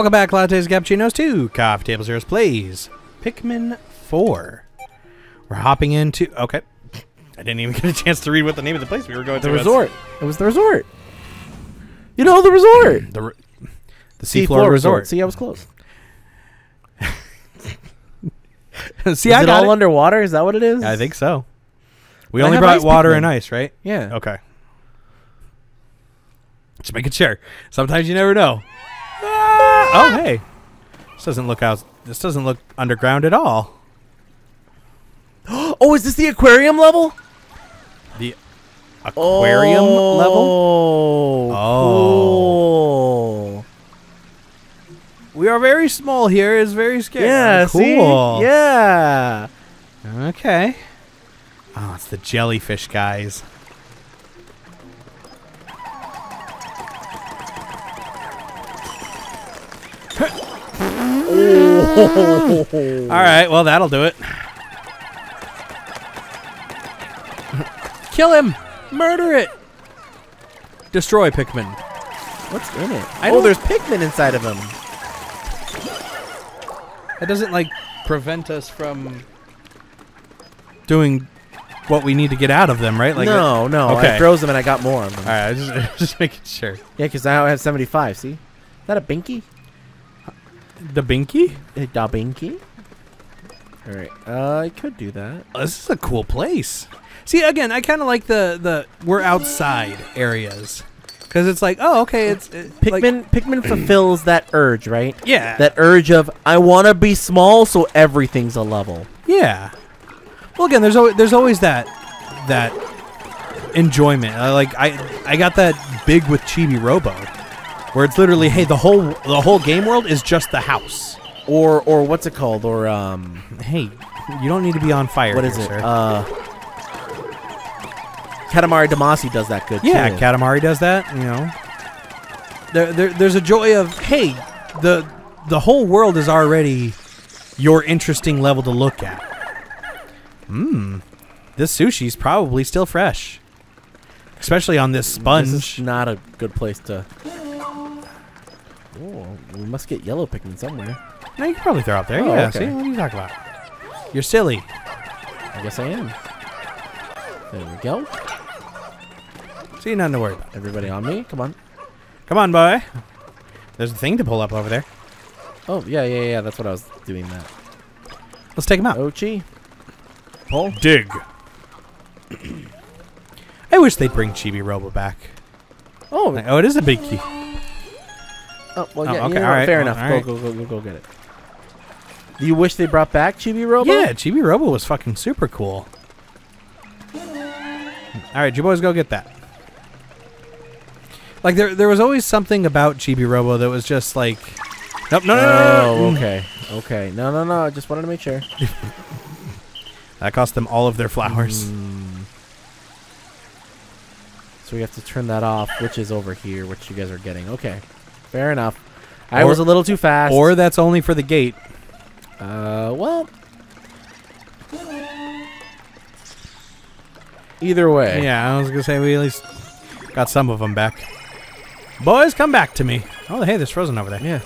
Welcome back, lattes, cappuccinos, to Coffee Table Zeroes Plays Pikmin 4. We're hopping into. Okay. I didn't even get a chance to read what the name of the place we were going The to was. resort. It was the resort. You know the resort. The, re- the Seafloor Resort. See, I was close. See, is I it got all it. underwater? Is that what it is? I think so. We I only brought water Pikmin. and ice, right? Yeah. Okay. Just making sure. Sometimes you never know. Ah! Oh, hey. This doesn't look out. This doesn't look underground at all. Oh, is this the aquarium level? The aquarium level. Oh. Oh. Cool. We are very small here. It's very scary. Yeah. See? cool. Yeah. Okay. Oh, it's the jellyfish guys. Oh. All right, well that'll do it. Kill him! Murder it! Destroy Pikmin. What's in it? I oh, there's Pikmin inside of him. That doesn't like prevent us from doing what we need to get out of them, right? Like no, no. okay. I froze them and I got more of them. All right, I just just making sure. Yeah, because now I have 75. See? Is that a binky? The Binky? Da binky? All right. Uh, I could do that. Oh, this is a cool place. See, again, I kind of like the the we're outside areas because it's like, oh, okay, it's it, like- Pikmin Pikmin fulfills that urge, right? yeah, That urge of I want to be small, so everything's a level. Yeah. Well, again, there's always there's always that that enjoyment. I like I I got that big with Chibi Robo, where it's literally, hey, the whole the whole game world is just the house. Or or what's it called? Or um, Hey, you don't need to be on fire. what is here, it? Sir. Uh, Katamari Damacy does that good yeah, too. Katamari does that. You know, there, there there's a joy of hey, the the whole world is already your interesting level to look at. Hmm, this sushi's probably still fresh, especially on this sponge. This is not a good place to. Oh, we must get yellow Pikmin somewhere. No, you can probably throw up there. Oh, yeah. okay. See, what are you talking about? You're silly. I guess I am. There we go. See, nothing to worry about. Everybody on me. Come on. Come on, boy. There's a thing to pull up over there. Oh yeah, yeah, yeah. That's what I was doing. That. Let's take him out. Oatchi. Pull. Dig. I wish they'd bring Chibi Robo back. Oh, Like, oh, it is a big key. Oh, well, Oh, yeah, okay, you know all fair well, enough. all Go, go, go, go, go get it. Do you wish they brought back Chibi Robo? Yeah, Chibi Robo was fucking super cool. All right, you boys go get that. Like there, there was always something about Chibi Robo that was just like, nope, no, no, no, no, Oh, no. okay. Okay. No, no, no. I just wanted to make sure. That cost them all of their flowers. Mm. So we have to turn that off, which is over here, which you guys are getting. Okay. Fair enough. I Or- was a little too fast. Or that's only for the gate. uh, well. Either way. Yeah, I was gonna say we at least got some of them back. Boys, come back to me. Oh, hey, there's Frozen over there. Yeah.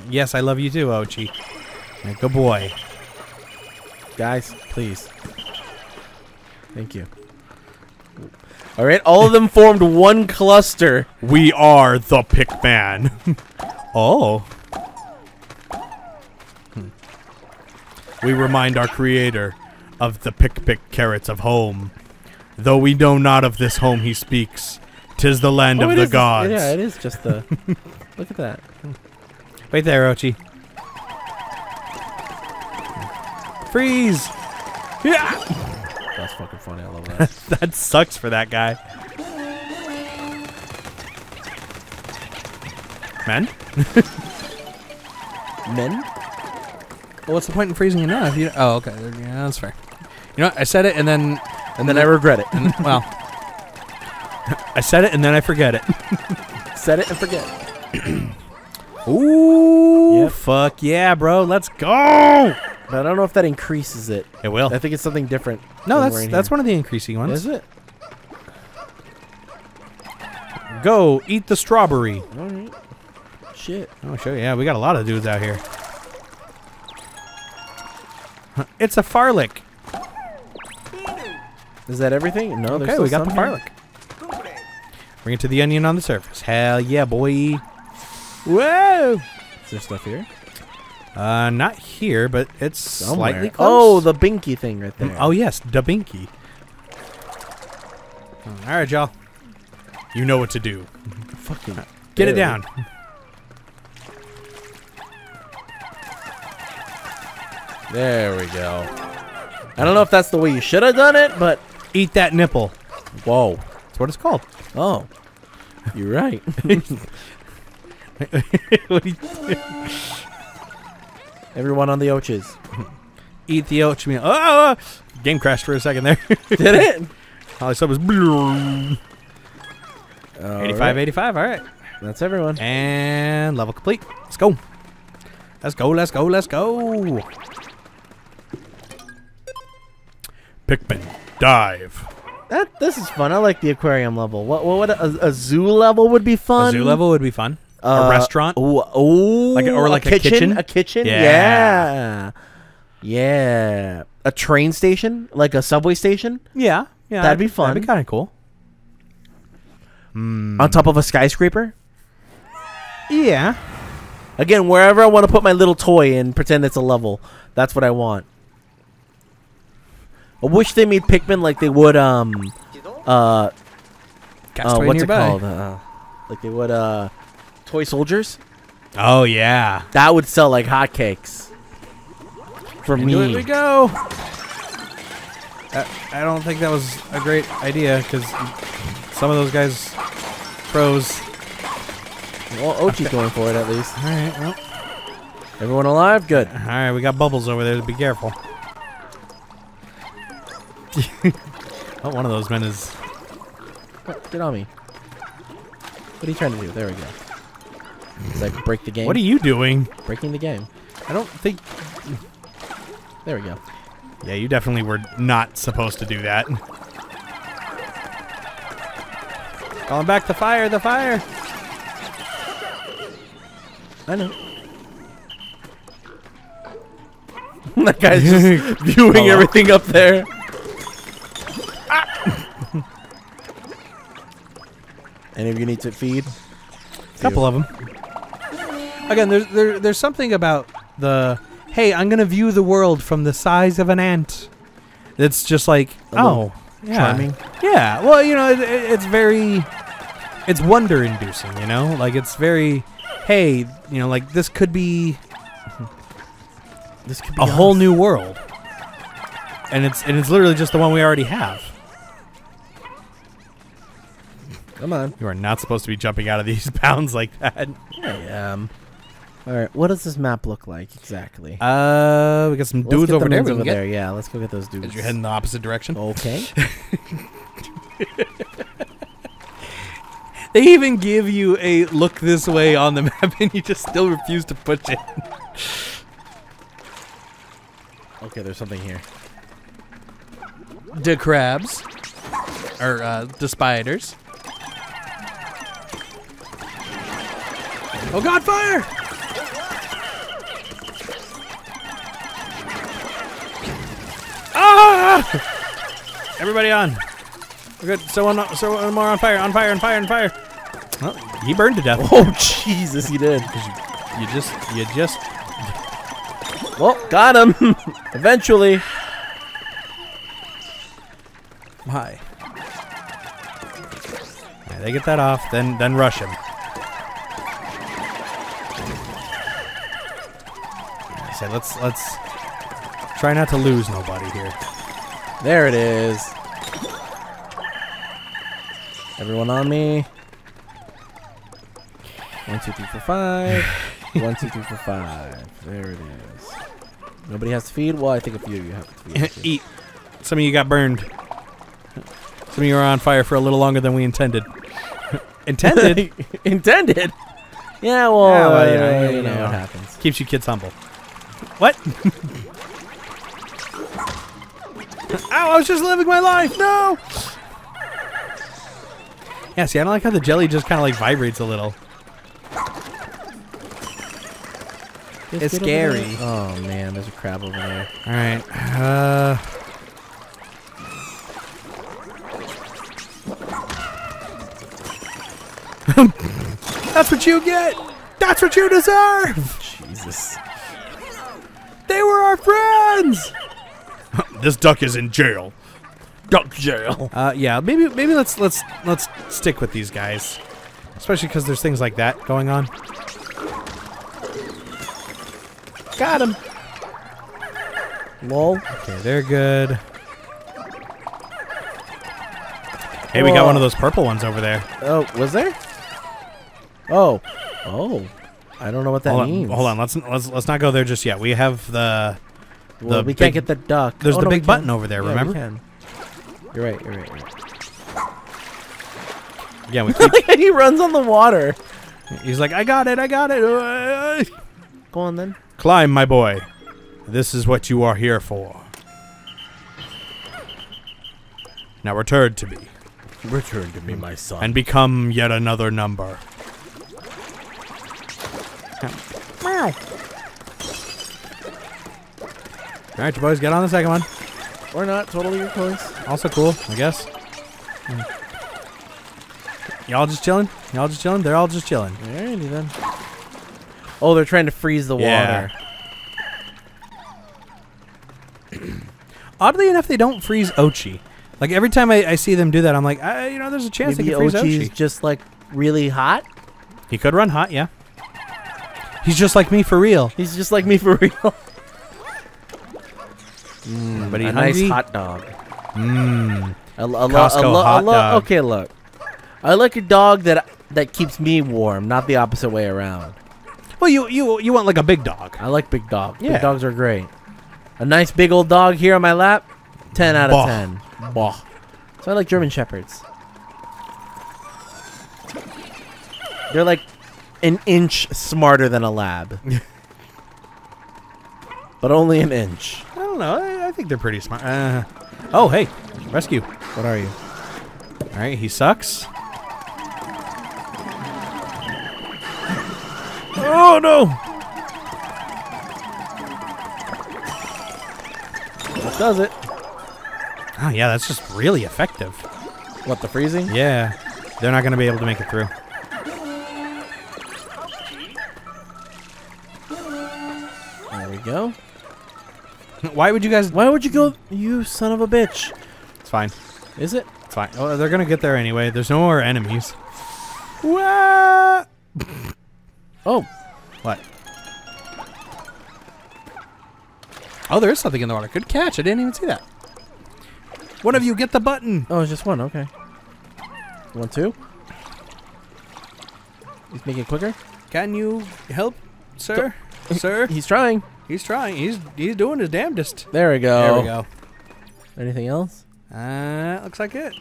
yes, I love you too, Oatchi. Yeah, Good boy. Guys, please. Thank you. All right, all of them formed one cluster. We are the Pickman. oh. Hmm. We remind our creator of the pick pick carrots of home. Though we know not of this home he speaks, tis the land Oh, of the is gods. yeah, it is just the. look at that. Wait there, Oatchi. Freeze! Yeah! That's fucking funny. I love that. that sucks for that guy. Man? Men? Well, what's the point in freezing it now? If you, oh, okay. Yeah, that's fair. You know what? I said it and then. And then I regret it. and- well. I said it and then I forget it. Set it and forget. Ooh, fuck yeah, bro. Let's go! But I don't know if that increases it. It will. I think it's something different. No, that's that's here. one of the increasing ones. Is it? Go eat the strawberry. All right. shit. I'll show you. Yeah, we got a lot of dudes out here. It's a Flarlic. Is that everything? No, there's Okay, still we got the some here. Flarlic. Bring it to the onion on the surface. Hell yeah, boy. Whoa! Is there stuff here? Uh, not here, but it's Somewhere. slightly Oh, the binky thing right there. Oh yes, the binky. All right, y'all. You know what to do. fucking. Get it down. There we go. I don't know if that's the way you should have done it, but Eat that nipple. whoa. That's what it's called. Oh, you're right. What do you- Everyone on the Oches. Eat the oatmeal. Oh, ah, ah, ah. game crashed for a second there. Did it? I said was 85, 85. All right. That's everyone. And level complete. Let's go. Let's go, let's go, let's go. Pikmin, dive. That this is fun. I like the aquarium level. What what would a, a zoo level would be fun? A zoo level would be fun. Uh, a restaurant. Ooh, ooh, Like or like a kitchen? A kitchen. Yeah. Yeah. Yeah. A train station, like a subway station, Yeah. Yeah. That'd be fun. That'd be kind of cool. Hmm. on top of a skyscraper. Yeah. Again, wherever I want to put my little toy and pretend it's a level, that's what I want. I wish they made Pikmin like they would um uh, uh what's nearby. it called? Uh, like they would uh toy soldiers. Oh yeah. That would sell like hotcakes. For Into it me. we go. I, I don't think that was a great idea because some of those guys, pros. Well, Oatchi's going for it at least. All right. Well, Everyone alive? Good. all right. We got bubbles over there. Be careful. oh, one of those men is. Get on me. What are you trying to do? There we go. It's like break the game. What are you doing? breaking the game? I don't think. There we go. Yeah, you definitely were not supposed to do that. Calling back the fire, the fire. I know. that guy's just viewing Hello? everything up there. Ah! Any of you need to feed? A couple of them. Again, there's there, there's something about the hey, I'm gonna view the world from the size of an ant. It's just like A oh, yeah, charming. yeah. Well, you know, it, it, it's very, it's wonder inducing. You know, like it's very, hey, you know, like this could be This could be a whole new world, and it's and it's literally just the one we already have. Come on. You are not supposed to be jumping out of these bounds like that. I am. All right. What does this map look like exactly? Uh, we got some Let's dudes get over the there. over there. Yeah, let's go get those dudes. As you're heading the opposite direction. Okay. They even give you a look this way on the map, and you just still refuse to push it. okay. There's something here. The crabs, or uh, the spiders. Oh God, fire! Ah! Everybody on. We're good. So one, so one more on fire, on fire, on fire, on fire. Well, he burned to death. Oh Jesus, he did. You just, you just Well, got him. Eventually. Why? Yeah, they get that off, then then rush him. I said let's let's try not to lose nobody here. There it is. Everyone on me. One, two, three, four, five. One, two, three, four, five. There it is. Nobody has to feed? Well, I think a few of you have to feed. Eat. Some of you got burned. Some of you are on fire for a little longer than we intended. intended Intended. Yeah, well, Yeah, well, uh, yeah, you you know know. what happens. keeps you kids humble. What? Ow! I was just living my life. No. Yeah, see, I don't like how the jelly just kind of like vibrates a little. It's good over there? scary. Oh man, there's a crab over there. All right. Uh, That's what you get. That's what you deserve. Jesus. They were our friends. this duck is in jail. Duck jail. Uh, yeah, maybe maybe let's let's let's stick with these guys, especially because there's things like that going on. Got him. Lol. Okay, they're good. Hey, we got one of those purple ones over there. Oh, was there? Oh. Oh. I don't know what that hold on, means. hold on. Let's let's let's not go there just yet. We have the Well, the we big- can't get the duck. there's Oh, the no, big button over there. Yeah, we remember? can. You're right. You're right. You're right. Yeah, we keep. he runs on the water. he's like, I got it, I got it. Go on then. Climb, my boy. This is what you are here for. Now return to me Return to me, my son. and become yet another number. Ah, All right, you boys, get on the second one. or not. Totally your choice. Also cool, I guess. Hmm. Y'all just chilling? Y'all just chilling? They're all just chilling. Alrighty then. Oh, they're trying to freeze the Yeah. water. Oddly enough, they don't freeze Oatchi. Like every time I, I see them do that, I'm like, I, you know, there's a chance Maybe they can freeze Oatchi's Oatchi. just like really hot. He could run hot, yeah. He's just like me for real. He's just like me for real. Mm. But he a hungry? nice hot dog. Mmm. I, lo- I, lo- I, Costco lo- I hot dog. Okay, look. I like a dog that that keeps me warm, not the opposite way around. Well, you you you want like a big dog. I like big dogs. Yeah. Big dogs are great. A nice big old dog here on my lap, ten out of Bah. ten. Bah. So I like German shepherds. They're like an inch smarter than a lab, but only an inch. I don't know. I, I think they're pretty smart. Uh, oh, hey, rescue. What are you? All right, he sucks. Oh no! That does it. Oh yeah, that's just really effective. What the freezing? Yeah, they're not gonna be able to make it through. There we go. Why would you guys? Why would you go? You son of a bitch! It's fine. Is it? It's fine. Oh, they're gonna get there anyway. There's no more enemies. What? Oh, What? Oh, there is something in the water. Good catch. I didn't even see that. One of you get the button. oh, it's just one. Okay. One, two. He's making it quicker. Can you help, sir? sir? He's trying. He's trying. He's he's doing his damnedest. There we go. There we go. Anything else? Uh, looks like it.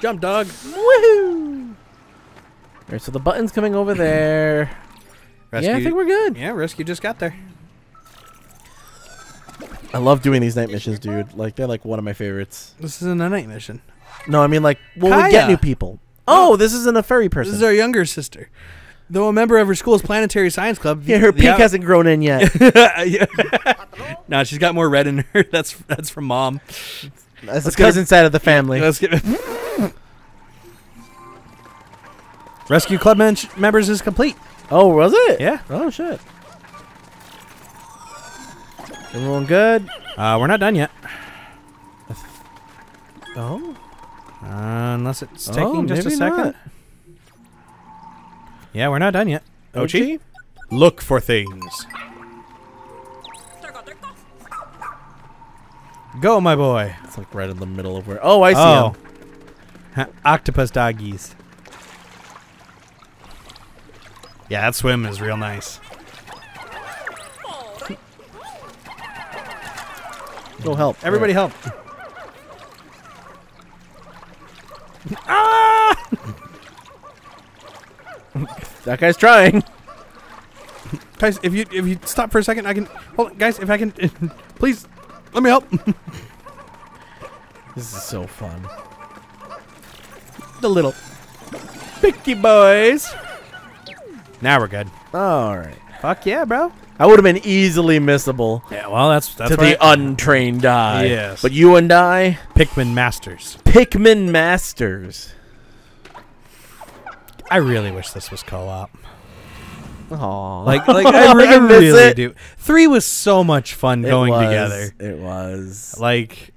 Jump, dog. Woohoo! Alright, so the button's coming over there. Rescue. Yeah, I think we're good. yeah, rescue just got there. I love doing these night missions, dude. Like they're like one of my favorites. This isn't a night mission. No, I mean like well, we get new people. Oh, this isn't a furry person. This is our younger sister. Though a member of her school's planetary science club. yeah, her pink out- hasn't grown in yet. Yeah. no, she's got more red in her. That's that's from mom. That's Let's the cousin side of the family. Let's get. Rescue club men- members is complete. Oh, was it? Yeah. Oh shit. Everyone good? Uh, we're not done yet. Oh. Uh, unless it's Oh, taking just a second. not. Yeah, we're not done yet. Oh, Oatchi, Oatchi? look for things. Go, my boy. It's like right in the middle of where. Oh, I see oh. him. Octopus doggies. Yeah, that swim is real nice. Go help. Everybody help. Ah! That guy's trying. Guys, if you if you stop for a second, I can hold on, guys, if I can please let me help. This is so fun. the little picky boys. Now we're good. All right. Fuck yeah, bro. I would have been easily missable Yeah, well, that's that's to why the untrained eye. Yes. But you and I, Pikmin Masters. Pikmin Masters. I really wish this was co-op. Aww. Like, like I, re- I really it. do. Three was so much fun It going was, together. It was. Like,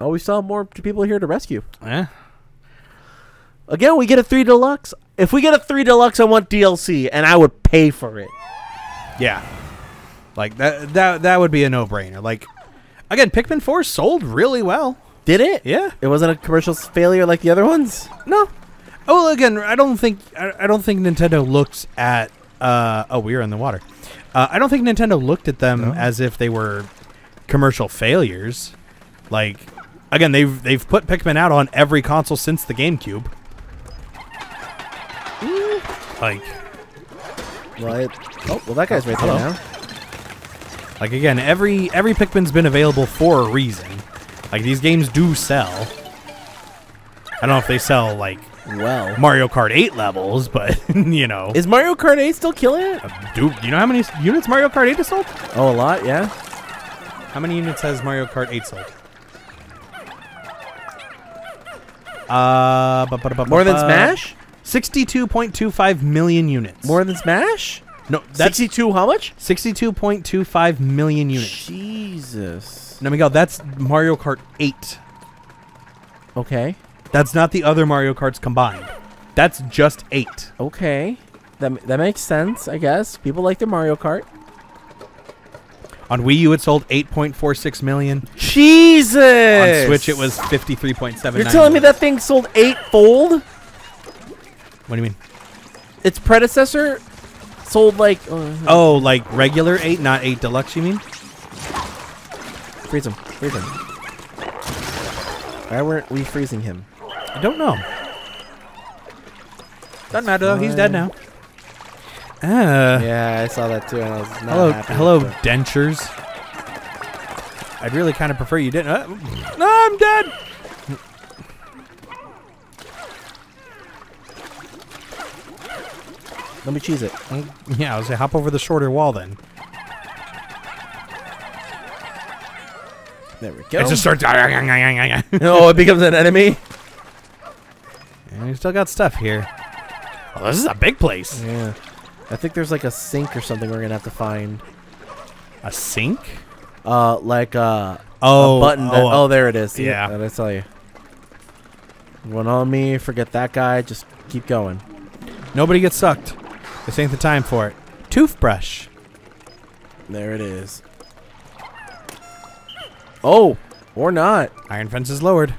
Oh, we saw more people here to rescue. Yeah. Again, we get a three deluxe. If we get a three deluxe, I want DLC, and I would pay for it. yeah. Like that that that would be a no-brainer. Like, again, Pikmin Four sold really well. Did it? Yeah. It wasn't a commercial failure like the other ones. No. Oh, well, again, I don't think I, I don't think Nintendo looks at. Uh, oh, we are in the water. Uh, I don't think Nintendo looked at them No? as if they were commercial failures. Like, again, they've they've put Pikmin out on every console since the GameCube. Like, it, oh, well, that guy's right there now. like again, every every Pikmin's been available for a reason. Like these games do sell. I don't know if they sell like Well, Mario Kart 8 levels, but you know. is Mario Kart 8 still killing it? Dude, you know how many units Mario Kart 8 has sold? Oh, a lot, yeah. How many units has Mario Kart 8 sold? Uh, bu- bu- bu- More than Smash? 62.25 million units. More than Smash? No, that's 62 how much? 62.25 million units. Jesus. Now, Miguel, that's Mario Kart 8. Okay. That's not the other Mario Karts combined. That's just 8. Okay. That, that makes sense, I guess. People like their Mario Kart. On Wii U, it sold 8.46 million. Jesus! On Switch, it was 53.7. You're telling me that thing sold eightfold? What do you mean? Its predecessor sold like. Uh, Oh, like regular 8, not 8 deluxe, you mean? freeze him. Freeze him. Why weren't we freezing him? I don't know. Doesn't matter though. He's dead now. Ah. yeah, I saw that too, and I was not hello, happy. hello, dentures. I'd really kind of prefer you didn't. Uh, no, I'm dead. Let me cheese it. Yeah, I was say hop over the shorter wall then. There we go. It just starts. oh, it becomes an enemy. We still got stuff here. Oh, this is a big place. Yeah. I think there's like a sink or something we're gonna have to find. A sink? Uh, like uh, Oh, a button. That, oh, oh, there it is. See, yeah. Did I tell you? One on me. Forget that guy. Just keep going. Nobody gets sucked. This ain't the time for it. Toothbrush. There it is. Oh, or not. Iron fence is lowered.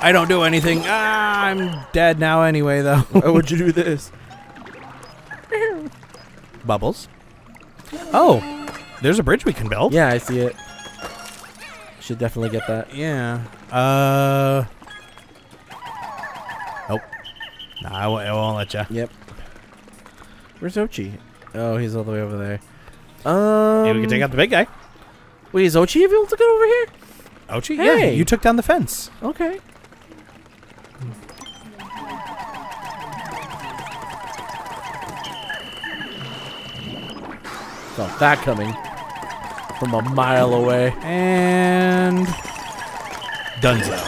I don't do anything. Ah, I'm dead now anyway, though. Why would you do this? Bubbles. Oh, there's a bridge we can build. Yeah, I see it. Should definitely get that. Yeah. Uh. Nope. Nah, I won't, I won't let you. Yep. Where's Oatchi? Oh, he's all the way over there. Um, Maybe we can take out the big guy. Wait, is Oatchi able to get over here? Oatchi? Yeah, Hey. you took down the fence. Okay. Felt that coming from a mile away. And. Dunzo.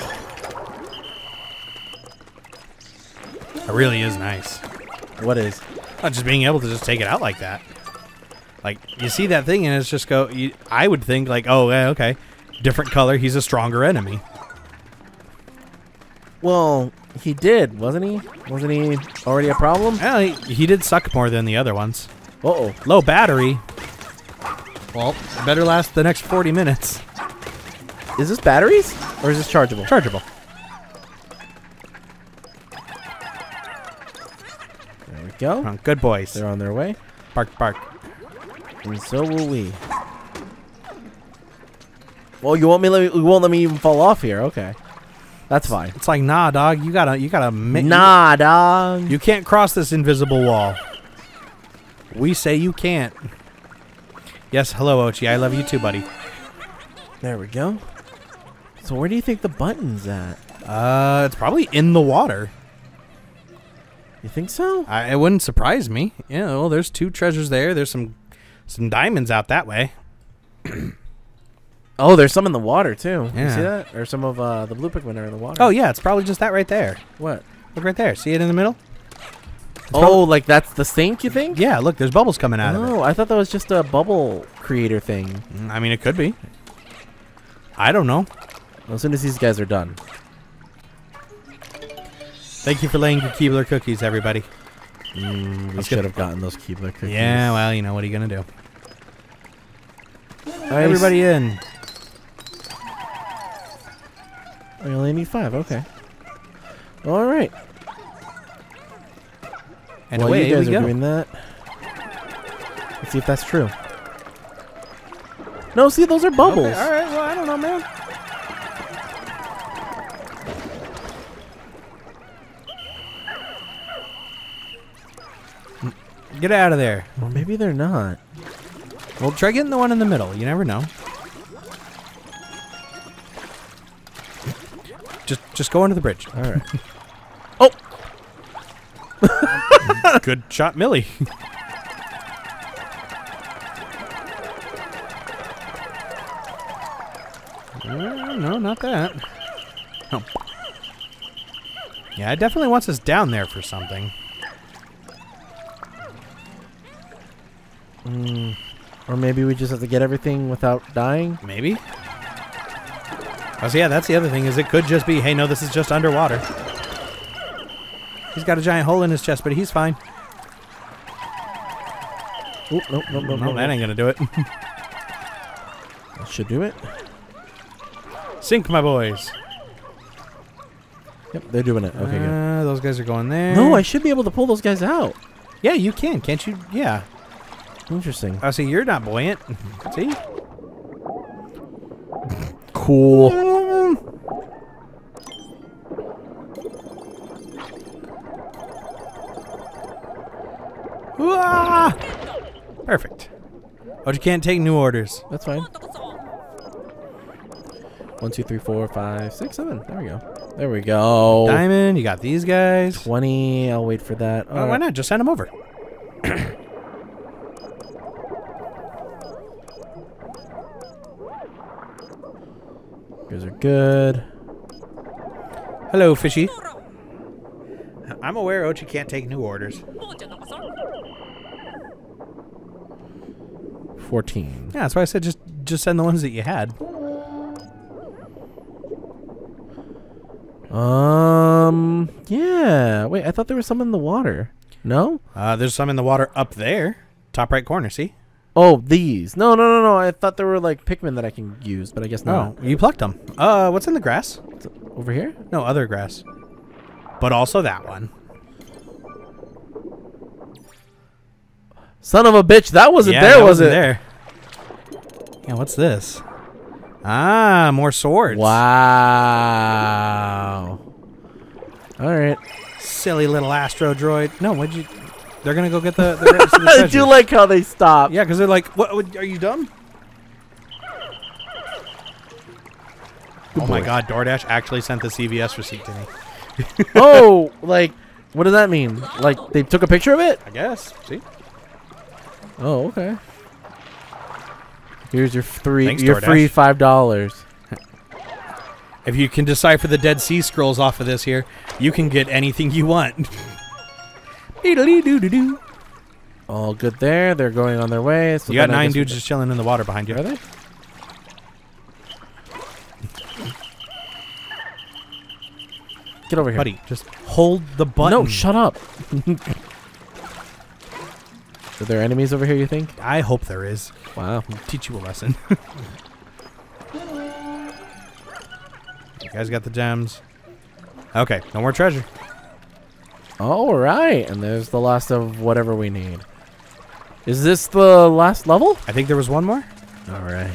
It really is nice. What is? Not just being able to just take it out like that. Like you see that thing and it's just go. You, I would think like, oh, yeah, okay, different color. He's a stronger enemy. Well, he did, wasn't he? Wasn't he already a problem? Well, he, he did suck more than the other ones. Uh oh. Low battery. Well, better last the next forty minutes. Is this batteries or is this chargeable? Chargeable. There we go. Oh, good boys. They're on their way, Bark, bark. and so will we. Well, you won't me let me, you won't let me even fall off here. Okay, that's fine. It's like nah, dog. You gotta, you gotta. ma- Nah, dog. You can't cross this invisible wall. We say you can't. Yes, hello, Oatchi. I love you too, buddy. There we go. So where do you think the button's at? Uh, it's probably in the water. You think so? I, it wouldn't surprise me. Yeah, well, there's two treasures there. There's some some diamonds out that way. Oh, there's some in the water too. Yeah. You see that? Or some of uh, the blue Pikmin are in the water. Oh yeah, it's probably just that right there. what? Look right there. See it in the middle? Oh, like that's the sink? You think? Yeah, look, there's bubbles coming out of it. Oh, I thought that was just a bubble creator thing. Mm, I mean, it could be. I don't know. As soon as these guys are done. Thank you for laying your Keebler cookies, everybody. Mm, we should have gotten those Keebler cookies. Yeah, well, you know what are you gonna do? Nice. Everybody in. I only need five. Okay. All right. And While you guys are go. doing that, let's see if that's true. No, see, those are bubbles. Okay, all right. Well, I don't know, man. Mm, get out of there. Or maybe they're not. Well, try getting the one in the middle. You never know. Just, just go under the bridge. All right. Oh! Good shot, Millie. Uh, no, not that. Oh. Yeah, it definitely wants us down there for something. Mm, or maybe we just have to get everything without dying. Maybe. Oh, so yeah, that's the other thing is it could just be, hey, no, this is just underwater. He's got a giant hole in his chest, but he's fine. Oop, nope, nope, nope, no, that ain't gonna do it. That should do it. Sink, my boys. Yep, they're doing it. Okay, good. Uh, those guys are going there. No, I should be able to pull those guys out. Yeah, you can, can't you? Yeah. Interesting. Oh, see, you're not buoyant. see? Cool. Oh, you can't take new orders. That's fine. One, two, three, four, five, six, seven. There we go. There we go. Diamond, you got these guys. 20. I'll wait for that. Oh, why not? Just send them over. Guys are good. Hello, fishy. I'm aware Oatchi can't take new orders. 14. Yeah, that's why I said just just send the ones that you had. Um, yeah. Wait, I thought there was some in the water. No? Uh, there's some in the water up there, top right corner. See? Oh, these. No, no, no, no. I thought there were like Pikmin that I can use, but I guess No, not. you plucked them. Uh, what's in the grass? Over here? No, other grass. But also that one. Son of a bitch, that wasn't yeah, there, that was wasn't it? There. Yeah, what's this? Ah, more swords. Wow. All right. Silly little astro droid. No, what'd you? They're gonna go get the. the rest of the I do like how they stop. Yeah, because they're like, what, what? Are you dumb? oh my. God! DoorDash actually sent the CVS receipt to me. oh, like, what does that mean? Like, they took a picture of it? I guess. See? Oh, okay. Here's your three, Thanks, your free five dollars. If you can decipher the Dead Sea Scrolls off of this here, you can get anything you want. All good there. They're going on their way. So You got nine dudes just chilling in the water behind you. Are they? Get over here. Buddy, just hold the button. No, shut up. Are there enemies over here, you think? I hope there is. Wow. Teach you a lesson. you guys got the gems. Okay, no more treasure. All right. And there's the last of whatever we need. Is this the last level? I think there was one more. All right.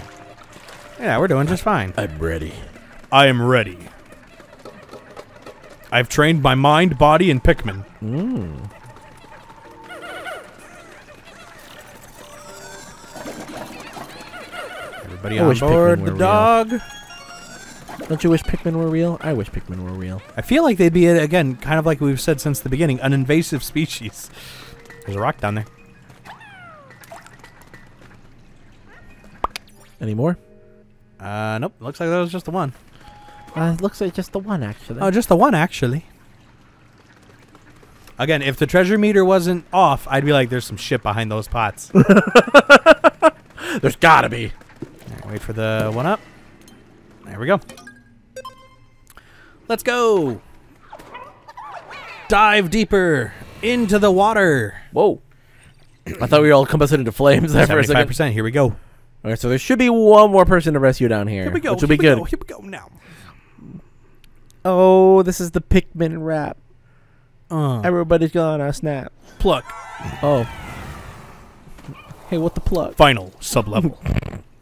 Yeah, we're doing just fine. I'm ready. I am ready. I've trained my mind, body, and Pikmin. Mm. Everybody I on wish Pikmin board were the real. dog. Don't you wish Pikmin were real? I wish Pikmin were real. I feel like they'd be again, kind of like we've said since the beginning, an invasive species. There's a rock down there. Any more? Uh, nope. Looks like that was just the one. Uh, looks like just the one actually. Oh, just the one actually. Again, if the treasure meter wasn't off, I'd be like, "There's some shit behind those pots." There's gotta be. Alright, wait for the one up. There we go. Let's go. Dive deeper into the water. Whoa. I thought we were all combusted into flames there for a Seventy-five second. percent. Here we go. All right, so there should be one more person to rescue down here. Here we go. Which will here be good. Go, here we go now. Oh, this is the Pikmin rap. Uh, Everybody's gonna snap. pluck. Oh. Hey, what the plug? Final sublevel.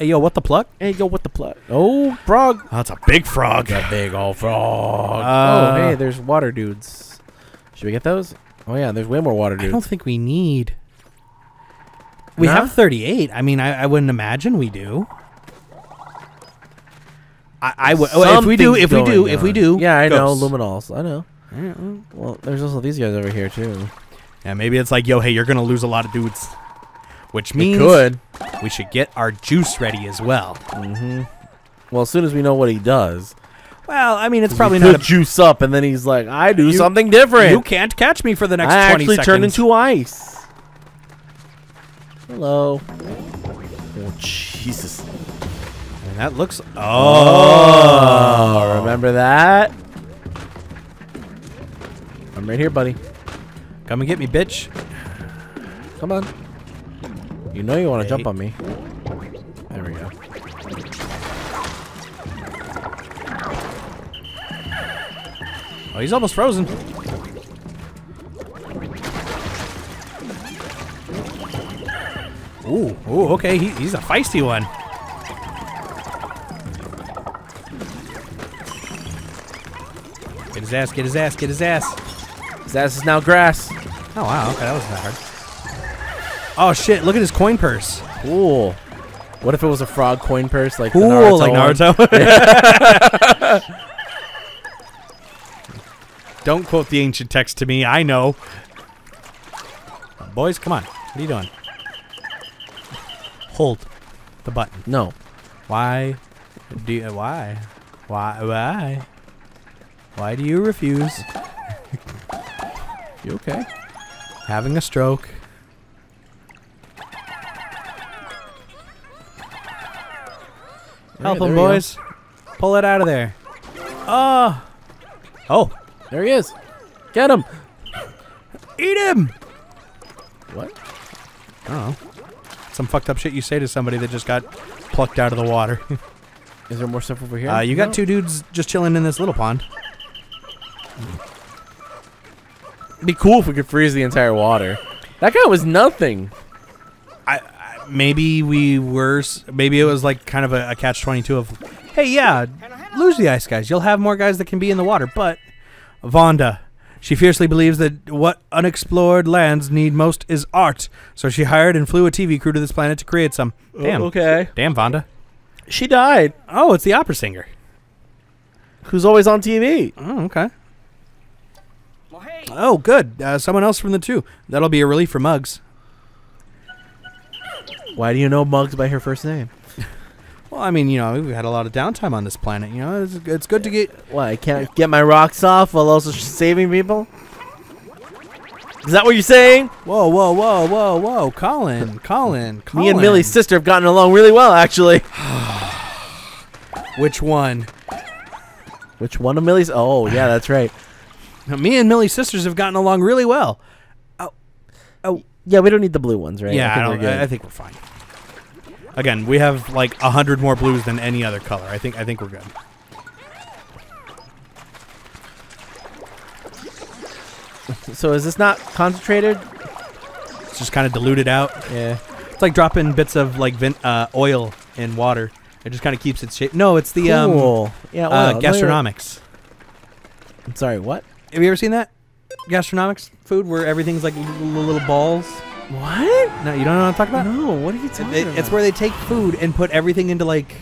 hey, yo, what the pluck? Hey, yo, what the plug? Oh, frog. Oh, that's a big frog. A big old frog. Uh, oh, hey, there's water dudes. Should we get those? Oh yeah, there's way more water dudes. I don't think we need. We Nah? have 38. I mean, I, I wouldn't imagine we do. I, I would. oh, if we do, if we do, going if we do. Yeah, I know. ghosts. Luminols. I know. Well, Well, there's also these guys over here too. Yeah, maybe it's like, yo, hey, you're gonna lose a lot of dudes, which We means could. we should get our juice ready as well. Mm-hmm. Well, as soon as we know what he does, Well, I mean, it's probably not. A, juice up, and then he's like, "I do You- something different." you can't catch me for the next I 20 actually seconds. turn into ice. Hello. Oh Jesus! And that looks. Oh, Oh, remember that? I'm right here, buddy. Come and get me, bitch. Come on. You know you want to jump on me. There we go. Oh, he's almost frozen. Ooh, ooh, okay. He, he's a feisty one. Get his ass, get his ass, get his ass. His ass is now grass. Oh, wow. Okay, that wasn't that hard. Oh, shit. Look at his coin purse. Cool. What if it was a frog coin purse like Cool, Naruto like? Naruto. Don't quote the ancient text to me. I know. Boys, come on. What are you doing? Hold the button. No. Why do you, why? Why why? Why do you refuse? You okay? Having a stroke. Help him, boys. Pull it out of there. Oh. Oh. There he is. Get him. Eat him. What? I don't know. Some fucked up shit you say to somebody that just got plucked out of the water. Is there more stuff over here? Uh, you got No. two dudes just chilling in this little pond. It'd Be cool if we could freeze the entire water. That guy was nothing. I, I maybe we were maybe it was like kind of a, a catch twenty two of, hey yeah, lose the ice guys. You'll have more guys that can be in the water. But Vonda, she fiercely believes that what unexplored lands need most is art. So she hired and flew a TV crew to this planet to create some. Damn, okay. damn Vonda. She died. Oh, it's the opera singer. Who's always on TV? Oh, okay. Oh, good. Uh, someone else from the two. That'll be a relief for Mugs. Why do you know Muggs by her first name? Well, I mean, you know, we've had a lot of downtime on this planet. You know, it's, it's good to get. What? I can't get my rocks off while also saving people? Is that what you're saying? Whoa, whoa, whoa, whoa, whoa, Collin, Collin, Collin. Me and Millie's sister have gotten along really well, actually. Which one? Which one of Millie's? Oh, yeah, that's right. Me and Millie's sisters have gotten along really well. Oh, oh, Yeah, we don't need the blue ones, right? yeah, I, I think don't, we're. I, I think we're fine. Again, we have like a hundred more blues than any other color. I think I think we're good. so is this not concentrated? It's just kind of diluted out. Yeah. It's like dropping bits of like uh, oil in water. It just kind of keeps its shape. No, it's the um, cool. yeah. uh, gastronomics. I'm sorry. What? Have you ever seen that? Gastronomics food where everything's like little, little balls. What? No, you don't know what I'm talking about. No. What are you talking It- about? it's where they take food and put everything into like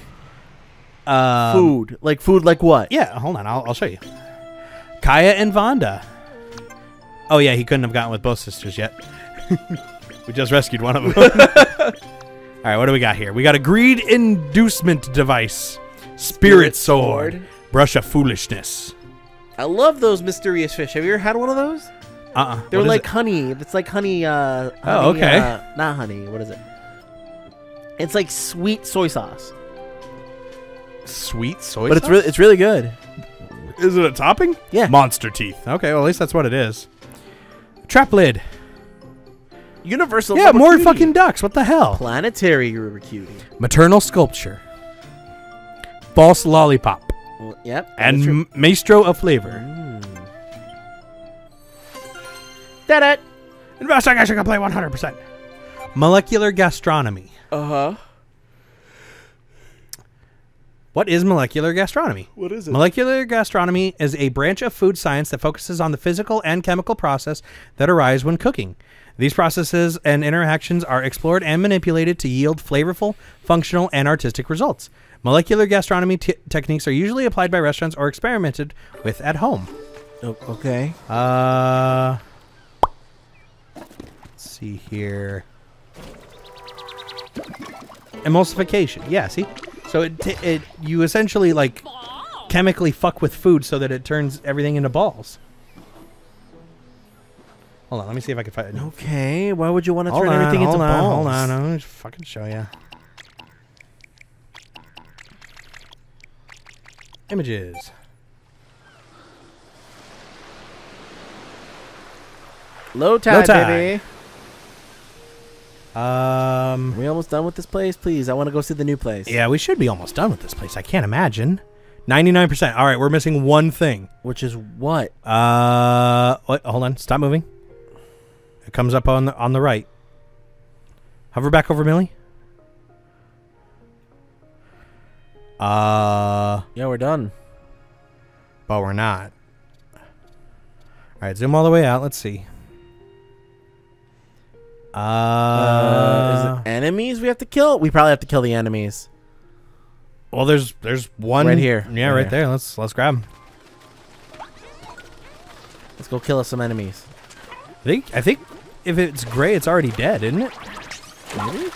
Um, food. Like food like what? Yeah, hold on. I'll, I'll show you. Kaya and Vonda. Oh, yeah, he couldn't have gotten with both sisters yet. we just rescued one of them. All right, what do we got here? We got a greed inducement device, spirit, Spirit sword, sword. brush of foolishness. I love those mysterious fish. Have you ever had one of those? Uh uh They're like honey. It's like honey. Uh, honey, Oh, okay. uh, not honey. What is it? It's like sweet soy sauce, sweet soy but it's sauce? really it's really good. Is it a topping? Yeah. Monster teeth. Okay, well, at least that's what it is. Trap lid. Universal. yeah, more Rubber fucking ducks. What the hell? planetary Rubber Cutie. Maternal sculpture. False lollipop. Well, yep. And m- maestro of flavor. Mm. That it. Investigation complete 100%. Molecular gastronomy. Uh huh. What is molecular gastronomy? What is it? Molecular gastronomy is a branch of food science that focuses on the physical and chemical process that arise when cooking. These processes and interactions are explored and manipulated to yield flavorful, functional, and artistic results. Molecular gastronomy t- techniques are usually applied by restaurants or experimented with at home. Okay. Uh, let's see here. Emulsification. Yeah, see? So it, it you essentially like chemically fuck with food so that it turns everything into balls. Hold on, let me see if I can find it. Okay. Why would you want to hold turn on, everything hold into on, balls? Hold on, I'm gonna fucking show you. Images. Low tide, Low tide. baby. Um, we almost done with this place, please. I want to go see the new place. Yeah, we should be almost done with this place. I can't imagine. 99%. All right, we're missing one thing. Which is what? Uh, wait, hold on. Stop moving. It comes up on the on the right. Hover back over Millie. Uh, Yeah, we're done. but we're not. All right, zoom all the way out. Let's see. Uh, Uh, is it enemies we have to kill? We probably have to kill the enemies. well, there's there's one Right here. Yeah, Right right, here. there. Let's let's grab him. Let's go kill us some enemies. I think I think if it's gray, it's already dead, isn't it? Maybe?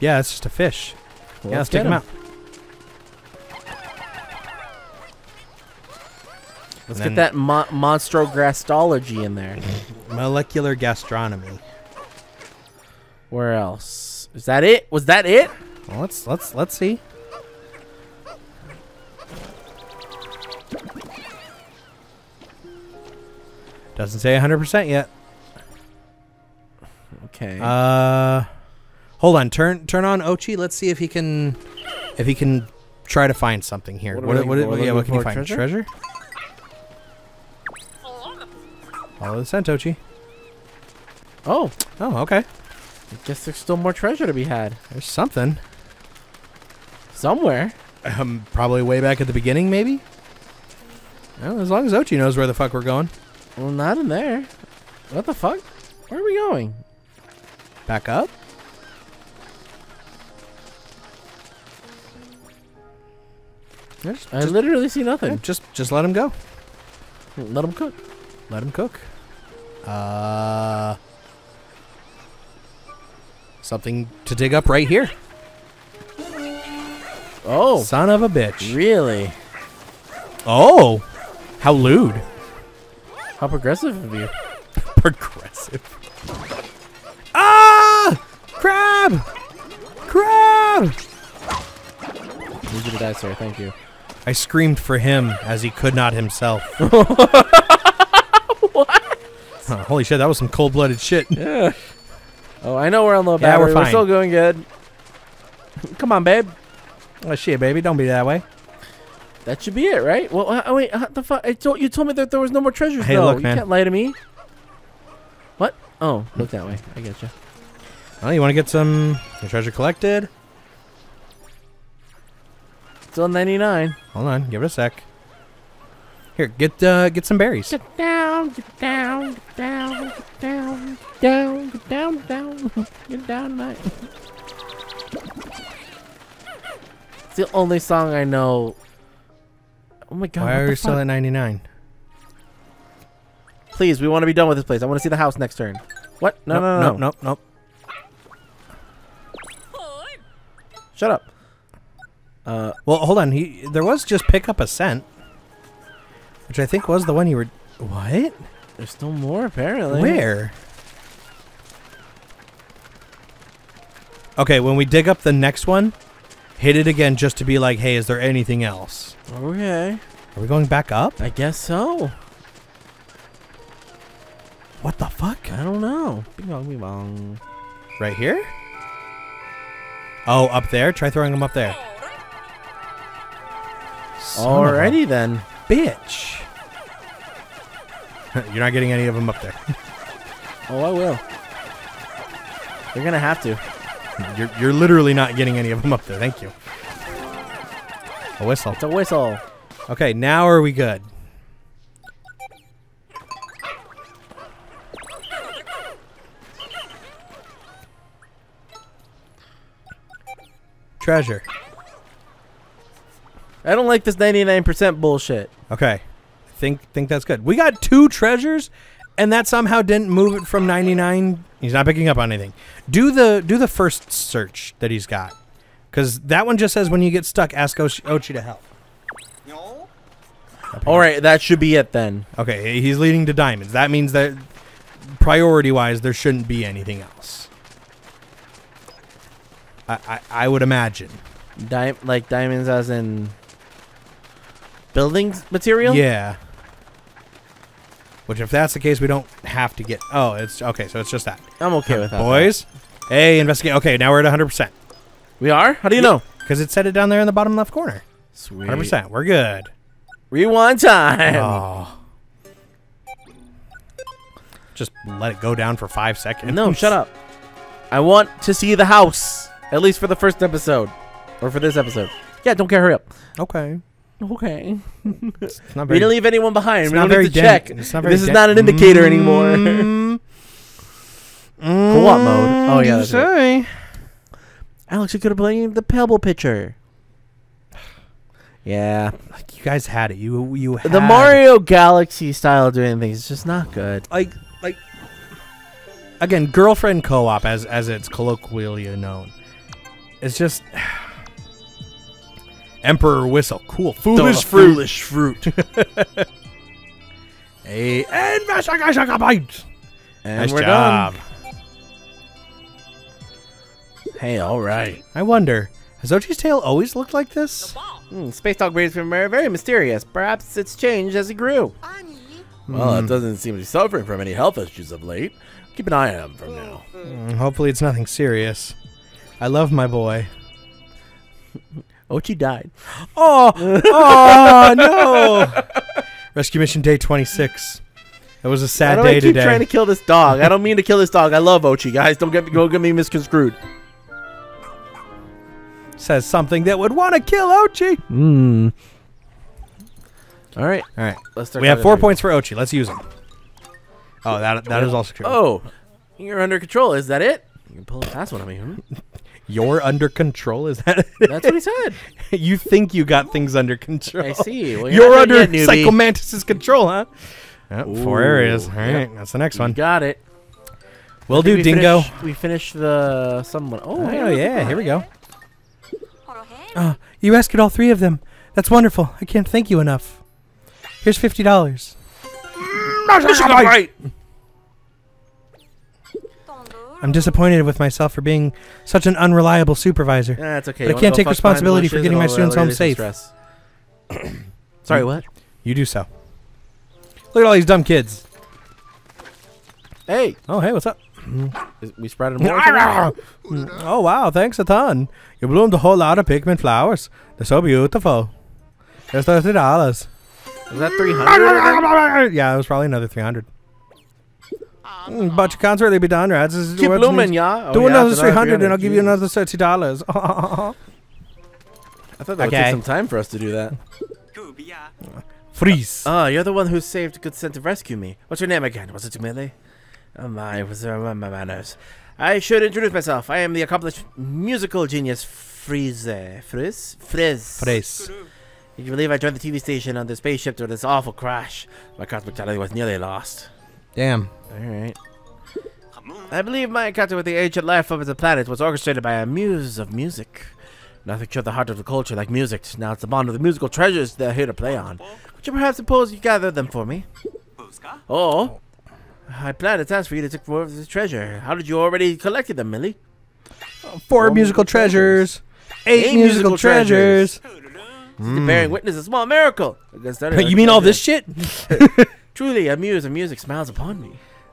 Yeah, it's just a fish. Well, yeah, let's take get him 'em. out. Let's get that mo- monstrograstology in there. Molecular gastronomy. Where else? Is that it? Was that it? Well, let's let's let's see. Doesn't say 100% yet. Okay. Uh Hold on. Turn turn on Oatchi. Let's see if he can if he can try to find something here. What What what, what- yeah, what can you find? treasure? Treasure? Follow the scent, Oatchi. oh, Oh, okay. I guess there's still more treasure to be had There's something. somewhere. Um, probably way back at the beginning, maybe. Well, as long as Oatchi knows where the fuck we're going. Well, not in there. What the fuck? Where are we going? Back up. Just, I just, literally see yeah, nothing. just, just let him go. Let him cook. Let him cook. Uh, something to dig up right here. Oh, Son of a bitch. really? Oh, how lewd. How progressive of you? Progressive. Ah! Crab! Crab! Need you to die, sir. Thank you. I screamed for him as he could not himself. holy shit, that was some cold blooded shit. Yeah. Oh, I know we're on low Yeah, we're battery. we're still going good. Come on, babe. Oh shit, baby, don't be that way. That should be it, right? Well, uh, wait. Uh, the fuck? I told you told me that there was no more treasures. Hey, though. look, you can't lie to me. What? Oh, look that way. I get you. Oh, you want to get some, some treasure collected? Still 99. Hold on, give it a sec. Here, get uh, get some berries. Get down, get down, get down, get down, get down, get down, down, get down, tonight. It's the only song I know. Oh my god! Why what are the we still at 99? Please, we want to be done with this place. I want to see the house next turn. What? No, no, no, nope, nope, nope. Shut up. Uh, Well, hold on. He there was just pick up a cent, which I think was the one you were. What? there's still more apparently. Where? Okay, when we dig up the next one, hit it again just to be like, hey, is there anything else? Okay. Are we going back up? I guess so. What the fuck? I don't know. Bing bong, bing bong. Right here? Oh, up there? Try throwing them up there. Son Alrighty then. Bitch. You're not getting any of them up there. Oh, I will. You're gonna have to. You're, you're literally not getting any of them up there. Thank you. A whistle. It's a whistle. Okay, now are we good? Treasure. I don't like this 99% bullshit. Okay. Think think that's good. We got two treasures and that somehow didn't move it from 99. He's not picking up on anything. Do the do the first search that he's got. Cuz that one just says when you get stuck ask Oatchi, Oatchi to help. Up here. All right, that should be it then. Okay, he's leading to diamonds. That means that priority wise, there shouldn't be anything else. I, I, I would imagine. Di- like diamonds as in building material? Yeah. Which, if that's the case, we don't have to get. Oh, it's okay. So it's just that, I'm okay with that. boys. Hey, investigate. Okay, now we're at 100 percent We are? How do you know? because it said it down there in the bottom left corner. Sweet. 100 percent. We're good. Rewind time. Oh. Just let it go down for five seconds. No, shut up. I want to see the house. At least for the first episode. Or for this episode. Yeah, don't care. Hurry up. Okay. Okay. It's not We didn't leave anyone behind. It's we not don't very need to den- check. it's not very this is not an indicator anymore. Mm. Co-op mode. Oh, yeah, You that's right. Alex, you could have played the Pebble pitcher. Yeah. Like you guys had it. You you had The Mario Galaxy style of doing things is just not good. like like again girlfriend co-op as as it's colloquially known. It's just Emperor whistle. Cool. Foolish fruit. Foolish fruit. A investigation bite. and Nice we're job. done. Hey, all right. I wonder, has Oatchi's tail always looked like this? Hmm, Space Dog Braid's been very, very mysterious. Perhaps it's changed as he grew. Well, it doesn't seem to be suffering from any health issues of late. Keep an eye on him from now. Mm, Hopefully it's nothing serious. I love my boy. Oatchi died. Oh, oh no! Rescue mission day 26. It was a sad day I keep today. trying to kill this dog? I don't mean to kill this dog. I love Oatchi, guys. Don't get me, don't get me misconstrued. Says something that would want to kill Oatchi. Hmm. All right, All right, let's start. we have four points for Oatchi. Let's use them. Oh, that that is also true. Oh, you're under control. Is that it? You can pull a fast one on me. You're under control. Is that? That's what he said. you think you got things under control? I see. Well, You're not under done yet, newbie. Psycho Mantis's control, huh? Yep, four areas. All right, yep. that's the next You one. got it. We'll do we Dingo. Finished, we finished the someone. Oh, Oh hey, look at yeah, here we go. Oh, you rescued all three of them. That's wonderful. I can't thank you enough. Here's fifty dollars. Right. I'm disappointed with myself for being such an unreliable supervisor. Yeah, that's okay. But I You can't take responsibility for getting my students home safe. Sorry, what? You do so. Look at all these dumb kids. Hey, Oh, hey, what's up? Mm. is- we sprouted more. oh, wow, thanks a ton. You bloomed a whole lot of Pikmin flowers. They're so beautiful. There's thirty dollars. Is that 300? yeah, it was probably another three hundred. Mm, but you can't really be done, right? This is Keep what blooming, means- yeah. Oh, Do yeah, another three hundred, and I'll give you another thirty dollars. I thought that would Okay. take some time for us to do that. Freeze. Ah, you're the one who saved good scent to rescue me. What's your name again? Was it Tumele? Oh my, was there my manners? I should introduce myself. I am the accomplished musical genius Freeze. Freeze. Freeze. Freeze. Frace. You can believe I joined the TV station on the spaceship during this awful crash. My cosmic talent was nearly lost. Damn. Alright. I believe my encounter with the ancient life form of the planet was orchestrated by a muse of music. Nothing showed the heart of the culture like music. Now it's the bond of the musical treasures they're here to play on. Would you perhaps suppose you gather them for me? Or, oh. I plan to task for you to take more of the treasure. How did you already collected them, Millie? Four Four musical musical treasures. Eight, Eight musical, musical treasures. The bearing hmm. witness a small miracle. You mean all this shit? Truly, a muse of music smiles upon me.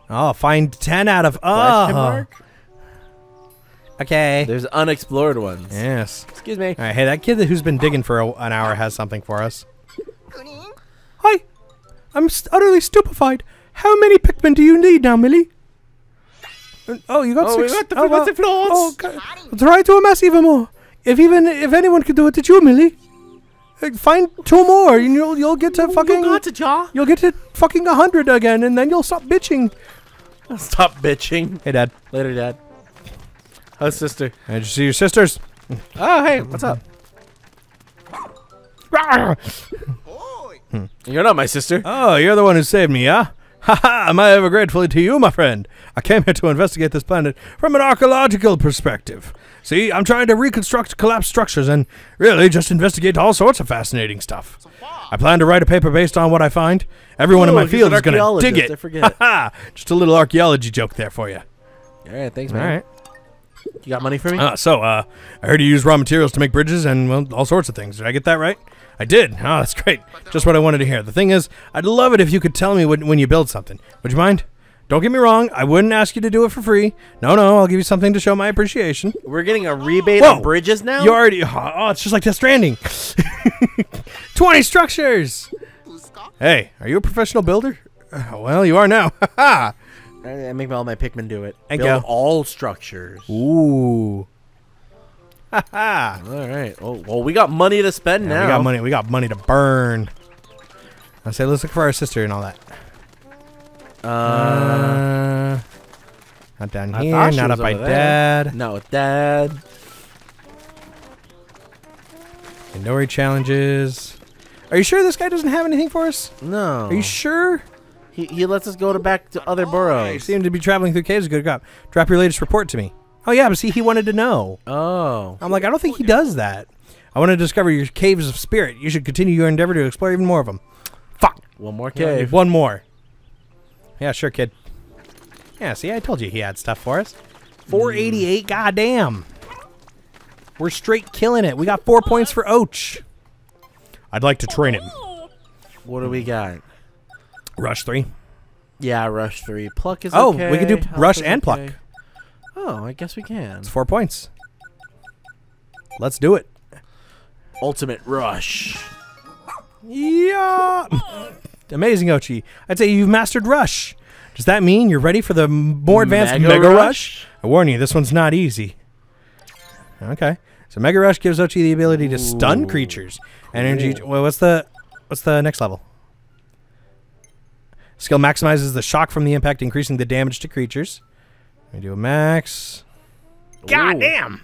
Oh, find 10 out of. Question Oh. mark? Okay. There's unexplored ones. Yes. Excuse me. All right. Hey, that kid who's been digging for a, an hour has something for us. Hi. I'm st- utterly stupefied. How many Pikmin do you need now, Millie? Uh, Oh, you got Oh, we six. got the oh, fantastic floors. Oh, God. Try to amass even more. If even if anyone could do it, it's you, Millie. Find two more, and you'll you'll get to fucking. You got it, Jaw. You'll get to fucking a hundred again, and then you'll stop bitching. Stop bitching. Hey, Dad. Later, Dad. How's sister? Did you see your sisters? Oh, hey, what's up? Hmm. You're not my sister. Oh, you're the one who saved me, huh? Ha ha! Am I ever grateful to you, my friend? I came here to investigate this planet from an archaeological perspective. See, I'm trying to reconstruct collapsed structures and really just investigate all sorts of fascinating stuff. I plan to write a paper based on what I find. Everyone in Oh, my field is going to dig it. I forget. Ha ha! Just a little archaeology joke there for you. All right, thanks, man. right. You got money for me? Uh, so, uh, I heard you use raw materials to make bridges and, well, all sorts of things. Did I get that right? I did. Oh, that's great. Just what I wanted to hear. The thing is, I'd love it if you could tell me when, when you build something. Would you mind? Don't get me wrong. I wouldn't ask you to do it for free. No, no, I'll give you something to show my appreciation. We're getting a rebate Whoa. on bridges now? You already. Oh, it's just like Death Stranding. 20 structures! Hey, are you a professional builder? Uh, well, you are now. Ha I, I make all my Pikmin do it. And Build go. all structures. Ooh. Ha ha. All right. Oh, well, we got money to spend Yeah, now. we got money. We got money to burn. I say, let's look for our sister and all that. Uh, Uh, not down I here. Not was up by over there. dad. no, Dad. Inori challenges. Are you sure this guy doesn't have anything for us? No. Are you sure? He, he lets us go to back to other You burrows. seem to be traveling through caves. Good cop. Drop your latest report to me. Oh yeah, but see, he wanted to know. Oh. I'm like, I don't think he does that. I want to discover your caves of spirit. You should continue your endeavor to explore even more of them. Fuck. One more cave. One more. Yeah, sure, kid. Yeah, see, I told you he had stuff for us. 488, goddamn. We're straight killing it. We got four points for Och. I'd like to train him. What do we got? Rush three. Yeah, rush three. Pluck is Oh, okay. we can do Health rush is and pluck. Oh, I guess we can. It's four points. Let's do it. Ultimate rush. Yeah. Amazing, Oatchi. I'd say you've mastered Rush. Does that mean you're ready for the more advanced Mega Mega, Rush? Rush? I warn you, this one's not easy. Okay. So Mega Rush gives Oatchi the ability to stun Ooh, creatures. Energy. Well, what's the what's the next level? Skill maximizes the shock from the impact, increasing the damage to creatures. We do a max. God Ooh. damn!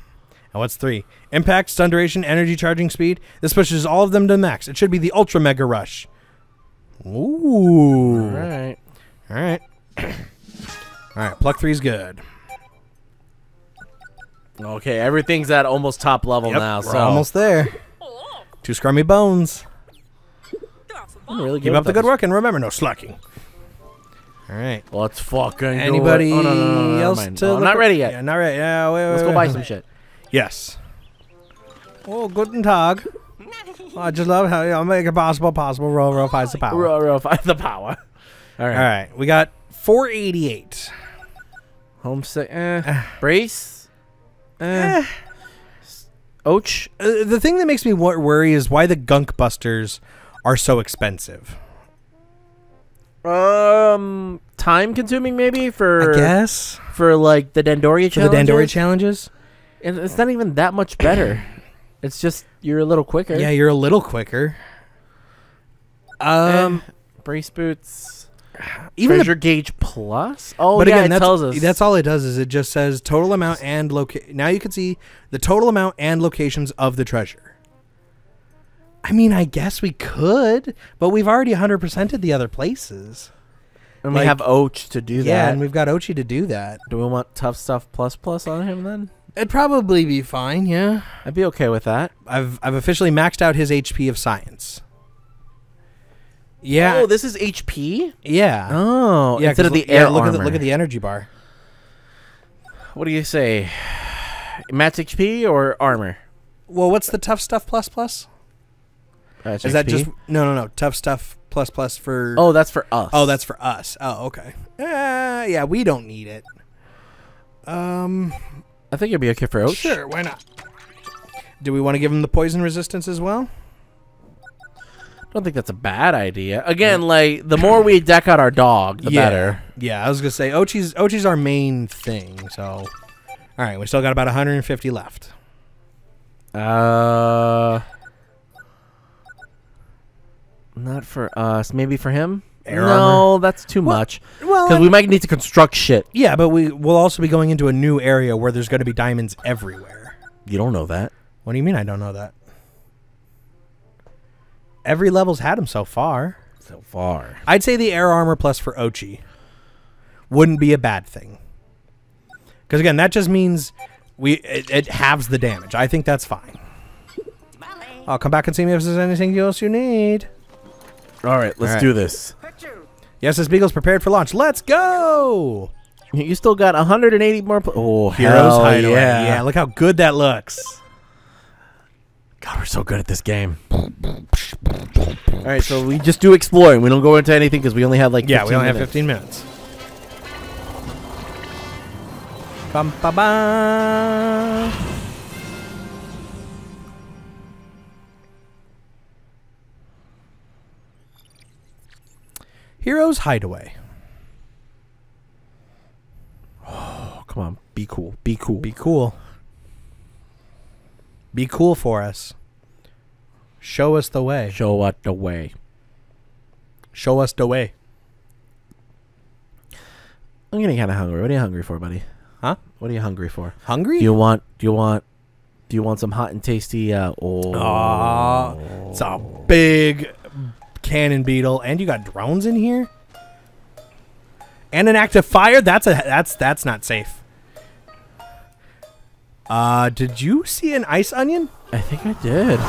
And what's three? Impact, stun duration, energy charging speed. This pushes all of them to max. It should be the Ultra Mega Rush. Ooh. All right. All right. all right. Pluck three's good. Okay, everything's at almost top level Yep, now. we're so almost there. Two scrummy bones. I'm really Keep up the good work and remember no slacking. All right. Let's fucking do it. Anybody Oh, no, no, no, no, else mind. to Oh, I'm not ready yet. Yeah, not ready. Yeah, wait, wait, Let's go wait, buy some shit. Yes. Oh, guten Tag. I just love how you make it possible, possible. Roll, roll, finds the power. Row, row, find the power. All right. All right, we got 488. Homesick. Eh. Brace. Eh. Och. Uh, the thing that makes me wor- worry is why the gunk busters are so expensive. Um, time consuming maybe for I guess for like the Dandoria for the challenge. Dandori challenges. It's not even that much better. it's just you're a little quicker. Yeah, you're a little quicker. Um, Um, brace boots. Even the treasure gauge plus. Oh, but yeah, again, it tells us. that's all it does is it just says total amount and location. Now you can see the total amount and locations of the treasure. I mean, I guess we could, but we've already 100%ed the other places. and we have Oach to do yeah, that. and we've got Oatchi to do that. do we want tough stuff plus plus on him then? It'd probably be fine, yeah. I'd be okay with that. I've I've officially maxed out his HP of science. Yeah, Oh, this is HP. yeah, Oh, yeah. instead 'cause of the look- air yeah, look at the, look at the energy bar. What do you say? Max HP or armor? Well, what's the tough stuff plus plus? That's Is that just no, no, no? Tough stuff plus plus for Oh, that's for us. Oh, that's for us. Oh, okay. Uh, yeah, we don't need it. Um, I think it'd be okay for Oach. sure, why not? Do we want to give him the poison resistance as well? I don't think that's a bad idea. Again, like the more we deck out our dog, the yeah. better. Yeah, I was gonna say Oatchi's Oatchi's our main thing. So, all right, we still got about 150 left. Uh, not for us. Maybe for him. Air no, that's too much. Well, Because we might need to construct shit. yeah, but we will also be going into a new area where there's going to be diamonds everywhere. You don't know that. What do you mean? I don't know that. Every level's had them so far. So far. I'd say the air armor plus for Oatchi wouldn't be a bad thing. Because again, that just means we it, it halves the damage. I think that's fine. I'll come back and see me if there's anything else you need. All right, let's All right. do this. Yes, this Beagle's prepared for launch. Let's go! You still got 180 more. Oh, Heroes hell Hideaway. Yeah. yeah, look how good that looks. God, we're so good at this game. All right, so we just do exploring. We don't go into anything because we only have like Yeah, we 15 only have 15 minutes. Bum, ba, ba. Heroes Hideaway. Oh, come on, be cool, be cool. Be cool. Be cool for us. Show us the way. Show us the way. Show us the way. I'm getting kind of hungry. What are you hungry for, buddy? Huh? What are you hungry for? Hungry? Do you want? Do you want? Do you want some hot and tasty? Uh, oh, Aw, it's a big cannon beetle, and you got drones in here, and an active fire. That's a that's that's not safe. Uh, did you see an ice onion? I think I did.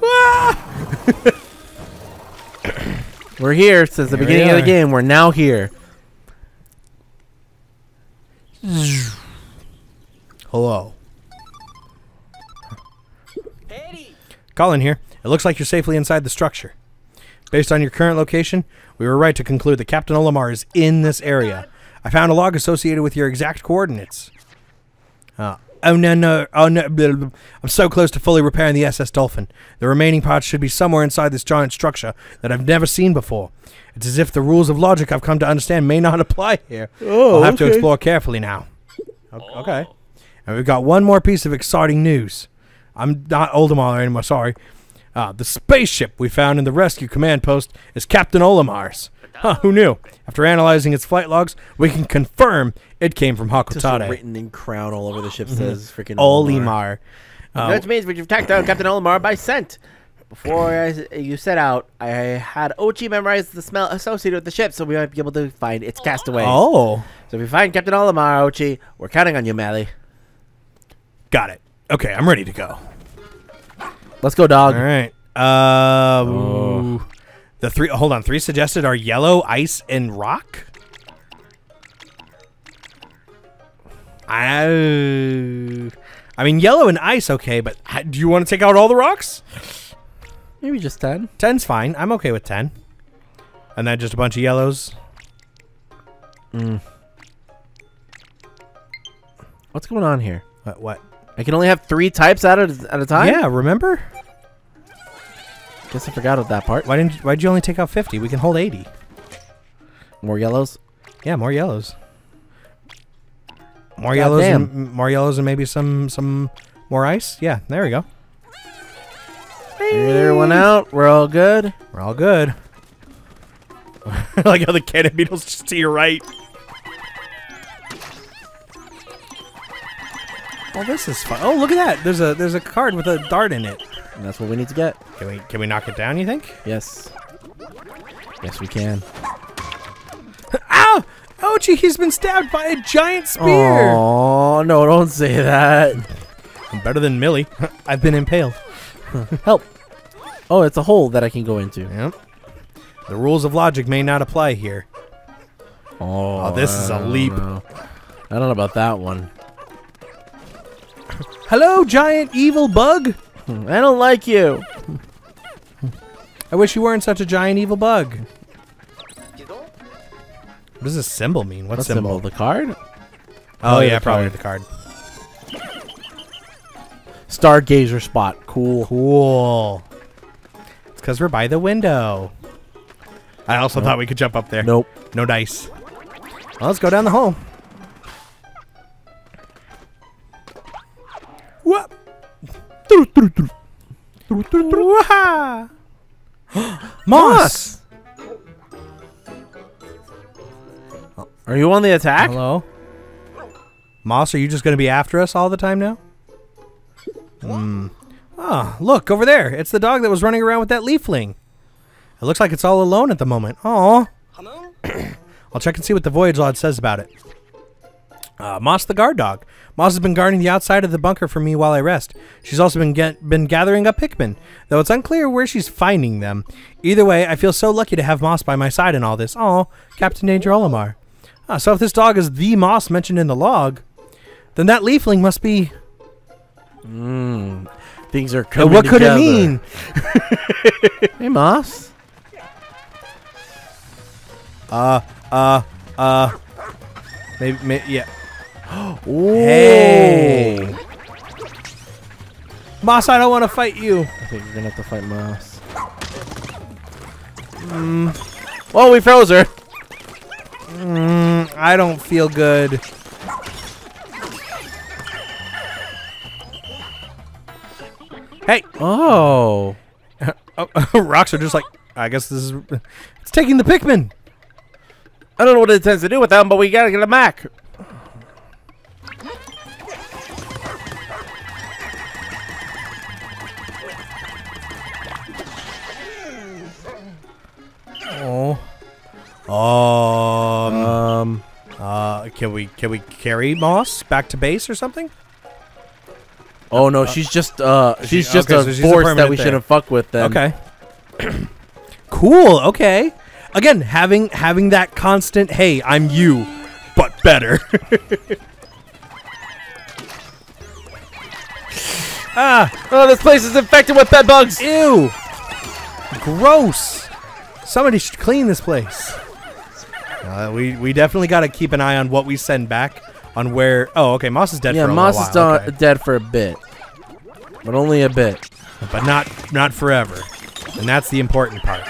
We're here since the Here beginning of the game. We're now here. Hello. Eddie. Collin here. It looks like you're safely inside the structure. Based on your current location, we were right to conclude that Captain Olimar is in this area. I found a log associated with your exact coordinates. Uh, oh no no oh no! blah, blah. I'm so close to fully repairing the SS Dolphin. The remaining parts should be somewhere inside this giant structure that I've never seen before. It's as if the rules of logic I've come to understand may not apply here. Oh, I'll have to explore carefully now. O- Okay. And we've got one more piece of exciting news. I'm not Oldemar anymore, sorry. Uh, the spaceship we found in the rescue command post is Captain Olimar's. Huh, who knew? After analyzing its flight logs, we can confirm it came from Just Hocotate. written in crown all over the ship says freaking Olimar. Uh, That means we've tracked down Captain Olimar by scent. Before I, you set out, I had Oatchi memorize the smell associated with the ship, so we might be able to find its castaways. oh, So if we find Captain Olimar, Oatchi, we're counting on you, Mally. got it. Okay, I'm ready to go. Let's go, dog. All right. Uh, Oh. The three. Hold on. Three suggested are yellow, ice, and rock. I. I mean, yellow and ice, okay, but do you want to take out all the rocks? Maybe just ten. Ten's fine. I'm okay with ten. And then just a bunch of yellows. Mm. What's going on here? What? What? I can only have three types at a, at a time. yeah. Remember? Guess I forgot about that part. Why didn't? Why'd you only take out fifty? We can hold eighty. More yellows. Yeah, more yellows. More God yellows, damn. and, more yellows, and maybe some some more ice. Yeah, there we go. Figured everyone out. We're all good. We're all good. like how the cannon beetle's just to your right. Oh, this is fun. Oh, look at that. There's a there's a card with a dart in it. And that's what we need to get. Can we can we knock it down? You think? Yes. Yes, we can. Ow! Oh, gee, he's been stabbed by a giant spear. Oh no! Don't say that. I'm better than Millie. I've been impaled. Help. Oh, it's a hole that I can go into. Yep. The rules of logic may not apply here. Oh, Oh, this is a leap. know. I don't know about that one. Hello, giant evil bug. I don't like you. I wish you weren't such a giant evil bug. What does this symbol mean? What, What symbol? symbol? The card? Oh, Probably yeah, the probably card. the card. Stargazer spot. Cool. Cool. It's because we're by the window. I also thought we could jump up there. Nope. No dice. Well, let's go down the hole. Whoop. Wah! Moss. Are you on the attack? Hello. Moss, are you just going to be after us all the time now? Hmm. Ah, look over there. It's the dog that was running around with that leafling. It looks like it's all alone at the moment. Aw. I'll check and see what the voyage log says about it. Uh, Moss the guard dog. Moss has been guarding the outside of the bunker for me while I rest. She's also been get, been gathering up Pikmin, though it's unclear where she's finding them. Either way, I feel so lucky to have Moss by my side in all this. Oh, Captain Danger Olimar. Ah, so if this dog is the Moss mentioned in the log, then that leafling must be. Mm. Things are coming what could it mean? Hey, Moss. Uh, uh, uh. Maybe, may yeah. Ooh. Hey. Moss, I don't want to fight you. I think we're gonna have to fight Moss. Mm. Well, we froze her. Mm, I don't feel good. Hey, Oh. oh, rocks are just like. I guess this is. It's taking the Pikmin. I don't know what it intends to do with them, but we gotta get them back. Oh. Um. Um. Uh. Can we can we carry Moss back to base or something? Oh no, she's just uh, she's she- just okay, a so she's a force that we shouldn't fuck with. Then Okay. cool. Okay. Again, having having that constant. Hey, I'm you, but better. ah. Oh, this place is infected with bed bugs. Ew. Gross. Somebody should clean this place. Uh, we we definitely got to keep an eye on what we send back. On where? Oh, okay. Moss is dead. Yeah, for a while. Yeah, Moss is done, okay. dead for a bit, but only a bit. but not not forever. And that's the important part.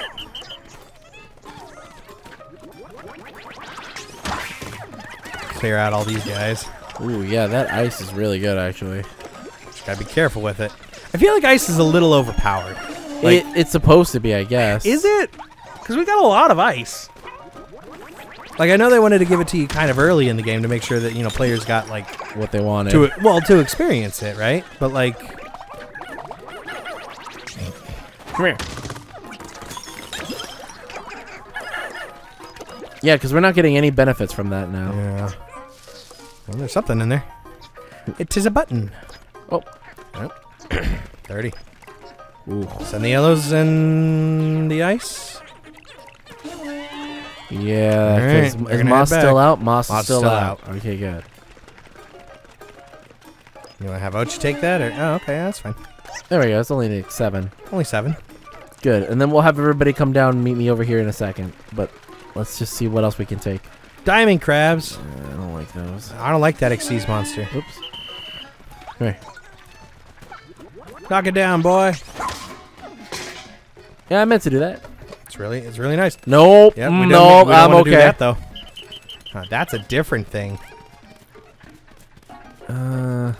Clear out all these guys. Ooh, yeah, that ice is really good actually. Just gotta be careful with it. I feel like ice is a little overpowered. Like, it, it's supposed to be, I guess. is it? Because we got a lot of ice. Like I know they wanted to give it to you kind of early in the game to make sure that you know players got like what they wanted? to well to experience it, right? But like Come here. Yeah, because we're not getting any benefits from that now. yeah, well, there's something in there. It is a button. Oh. Thirty. Ooh. Send the yellows in the ice. Yeah. Alright, 'cause we're is gonna Moss still out? Moss, Moss is still, still out. Okay, good. You want to have Oatchi take that, or oh, okay, that's fine. There we go. It's only like seven. Only seven. Good. And then we'll have everybody come down and meet me over here in a second. But let's just see what else we can take. Diamond crabs. Uh, I don't like those. I don't like that Xyz monster. Oops. Come here. Knock it down, boy. Yeah, I meant to do that. It's really it's really nice. Nope. Yep, No. nope. I'm okay. That, though. That's a different thing. Uh,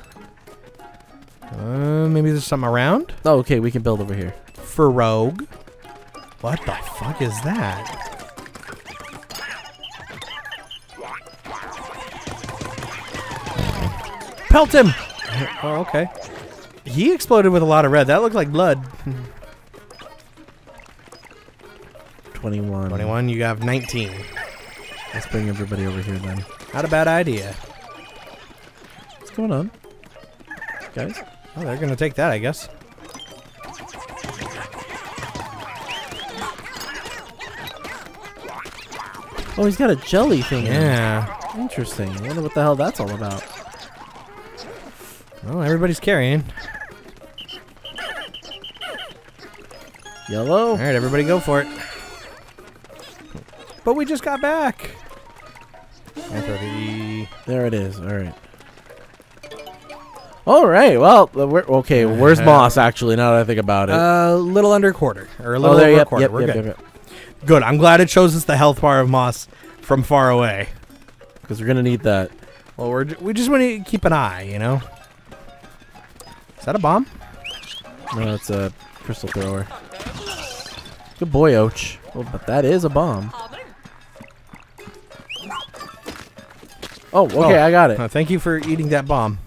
uh, maybe there's something around. Oh, okay. We can build over here. For rogue. What the fuck is that? Pelt him! Oh, okay. He exploded with a lot of red. That looked like blood. 21. 21, you have 19. Let's bring everybody over here then. Not a bad idea. What's going on? Guys? Oh, they're going to take that, I guess. Oh, he's got a jelly thing. in. Yeah. Interesting. I wonder what the hell that's all about. Well, everybody's carrying. Yellow. All right, everybody go for it. But we just got back. The There it is. All right. All right. Well, uh, we're, okay. Where's Uh, Moss? Actually, now that I think about it. a little under a quarter or a oh, little there. over Yep. quarter. Yep. We're Yep. good. Good. I'm glad it shows us the health bar of Moss from far away. Because we're gonna need that. Well, we're we just want to keep an eye, you know. Is that a bomb? No, it's a crystal thrower. Good boy, Ouch. Oh, but that is a bomb. Oh, okay, Oh. I got it. Uh, thank you for eating that bomb.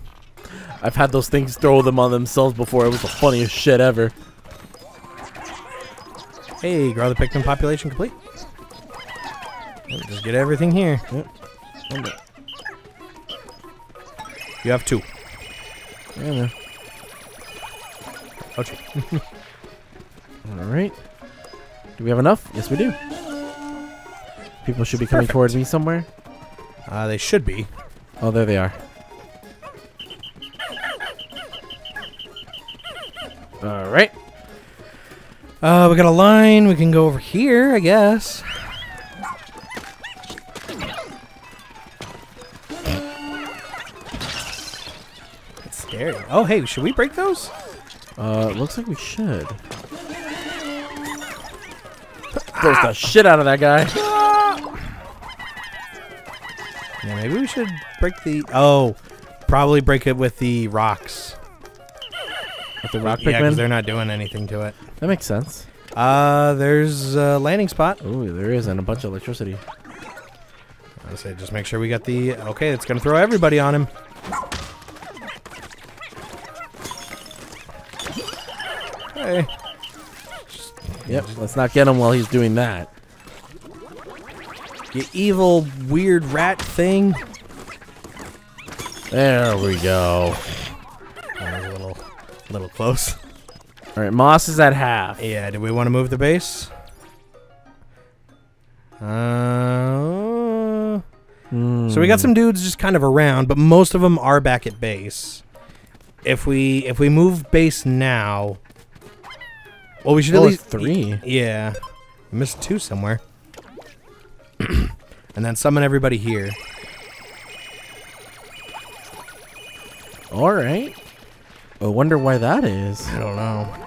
I've had those things throw them on themselves before. It was the funniest shit ever. Hey, grow the Pikmin population complete. Yep, Just get everything here. You have two. Yeah, man. Ouchie. All right. Do we have enough? Yes, we do. People should be coming Perfect. towards me somewhere. Uh, they should be. Oh, there they are. All right. Uh, we got a line. We can go over here, I guess. It's scary. Oh, hey, should we break those? Uh, looks like we should. Throws the shit out of that guy. Yeah, maybe we should break the. Oh, probably break it with the rocks. With the rock Yeah, because Pikmin. they're not doing anything to it. that makes sense. Uh, there's a landing spot. Oh, there is, and a bunch of electricity. I say just make sure we got the. Okay, it's gonna throw everybody on him. Hey. Yep. Let's not get him while he's doing that. You evil, weird rat thing. There we go. That was a little, little close. All right, Moss is at half. Yeah, do we want to move the base? Uh, so we got some dudes just kind of around, but most of them are back at base. If we if we move base now, well, we should Oh, at least three. Yeah, missed two somewhere, and then summon everybody here. All right. I wonder why that is. I don't know.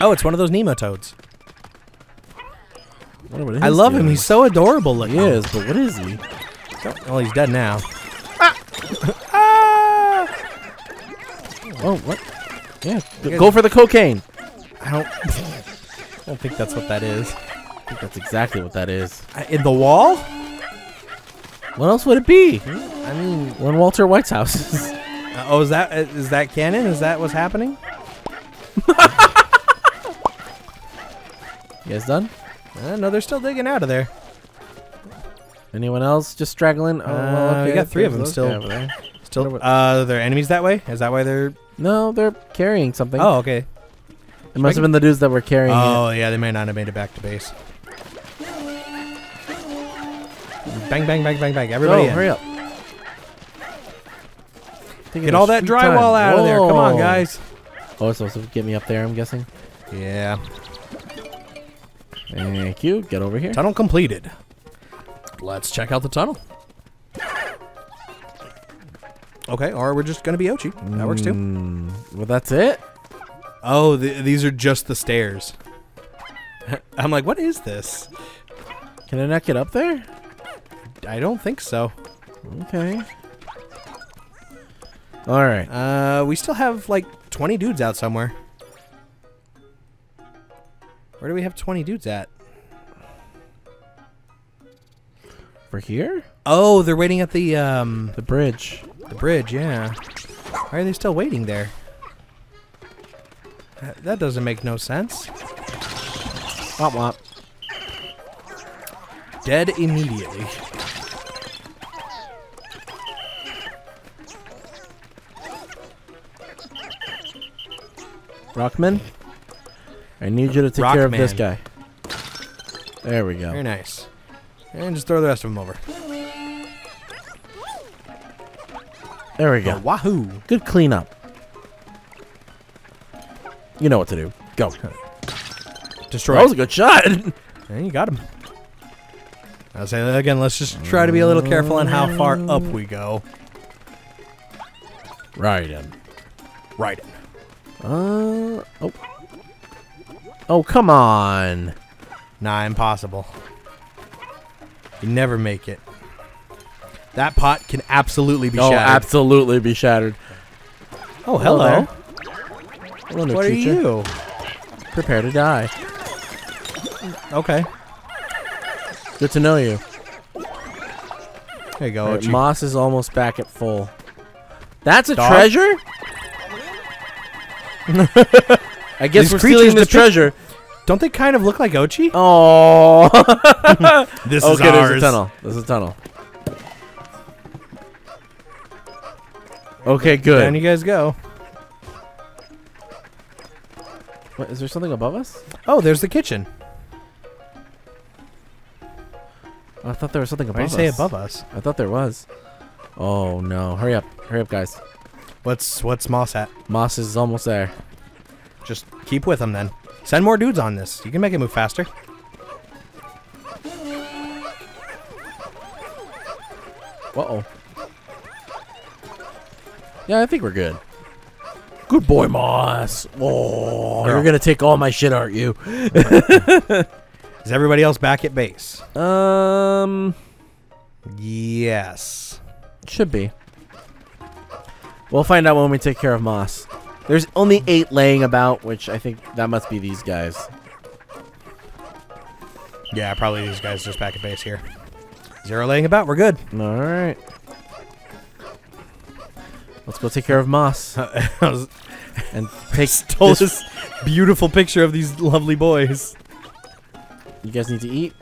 Oh, it's one of those nematodes. Wonder what it I love him. He's so adorable looking. He is, but what is he? Well, he's dead now. Ah! ah! Oh, what? Yeah, go for the cocaine. I don't. I don't think that's what that is. I think that's exactly what that is. In the wall? What else would it be? I mean, One Walter White's house. uh, oh, is that uh, is that canon? Is that what's happening? you guys done? Uh, no, they're still digging out of there. Anyone else just straggling? Oh, Uh, we got three of them still. there. Still, uh, they're enemies that way. Is that why they're? No, they're carrying something. Oh, okay. it must have been the dudes that were carrying it. Oh, yeah, they may not have made it back to base. Bang, bang, bang, bang, bang! Everybody, Go, in. hurry up. Get all that drywall time. out of there! Come on, guys. Oh, it's supposed to get me up there, I'm guessing. Yeah. Thank you. Get over here. Tunnel completed. Let's check out the tunnel. Okay, or we're just gonna be Oatchi. That works too. Mm, well, that's it? Oh, th- these are just the stairs. I'm like, what is this? Can I not get up there? I don't think so. Okay. All right. Uh, we still have like 20 dudes out somewhere. Where do we have 20 dudes at? For here? Oh, they're waiting at the um The bridge. the bridge. Yeah. Why are they still waiting there? That, that doesn't make no sense. Womp womp. Dead immediately. Rockman, I need you to take care of this guy. There we go. Very nice. And just throw the rest of them over. There we go. wahoo! Good cleanup. You know what to do. Go. Destroy. That was a good shot. And you got him. I'll say that again. Let's just try to be a little careful on how far up we go. right in. Right. In. Uh oh. Oh come on. Nah, impossible. You never make it. That pot can absolutely be shattered Oh, shattered. absolutely be shattered. oh, Hello hello. there. Hello, new What are you? Prepare to die. Okay. Good to know you. There you go. Oatchi. Moss is almost back at full. That's a Dog? treasure? I guess These we're creatures stealing this depict- treasure. Don't they kind of look like Oatchi? Oh. This okay, is there's ours. a tunnel. There's a tunnel. Okay, good. Down you guys go. What, is there something above us? Oh, there's the kitchen. I thought there was something above do you say above us? I thought there was. Oh no! Hurry up! Hurry up, guys! What's what's Moss at? Moss is almost there. Just keep with them then. Send more dudes on this. You can make it move faster. Uh oh. Yeah, I think we're good. Good boy, Moss. Oh, Girl. you're gonna take all my shit, aren't you? Is everybody else back at base? Um, Yes. should be. We'll find out when we take care of Moss. There's only eight laying about, which I think that must be these guys. Yeah, probably these guys just back at base here. Zero laying about. We're good. All right. Let's go take care of Moss and take. stole this- this beautiful picture of these lovely boys. You guys need to eat.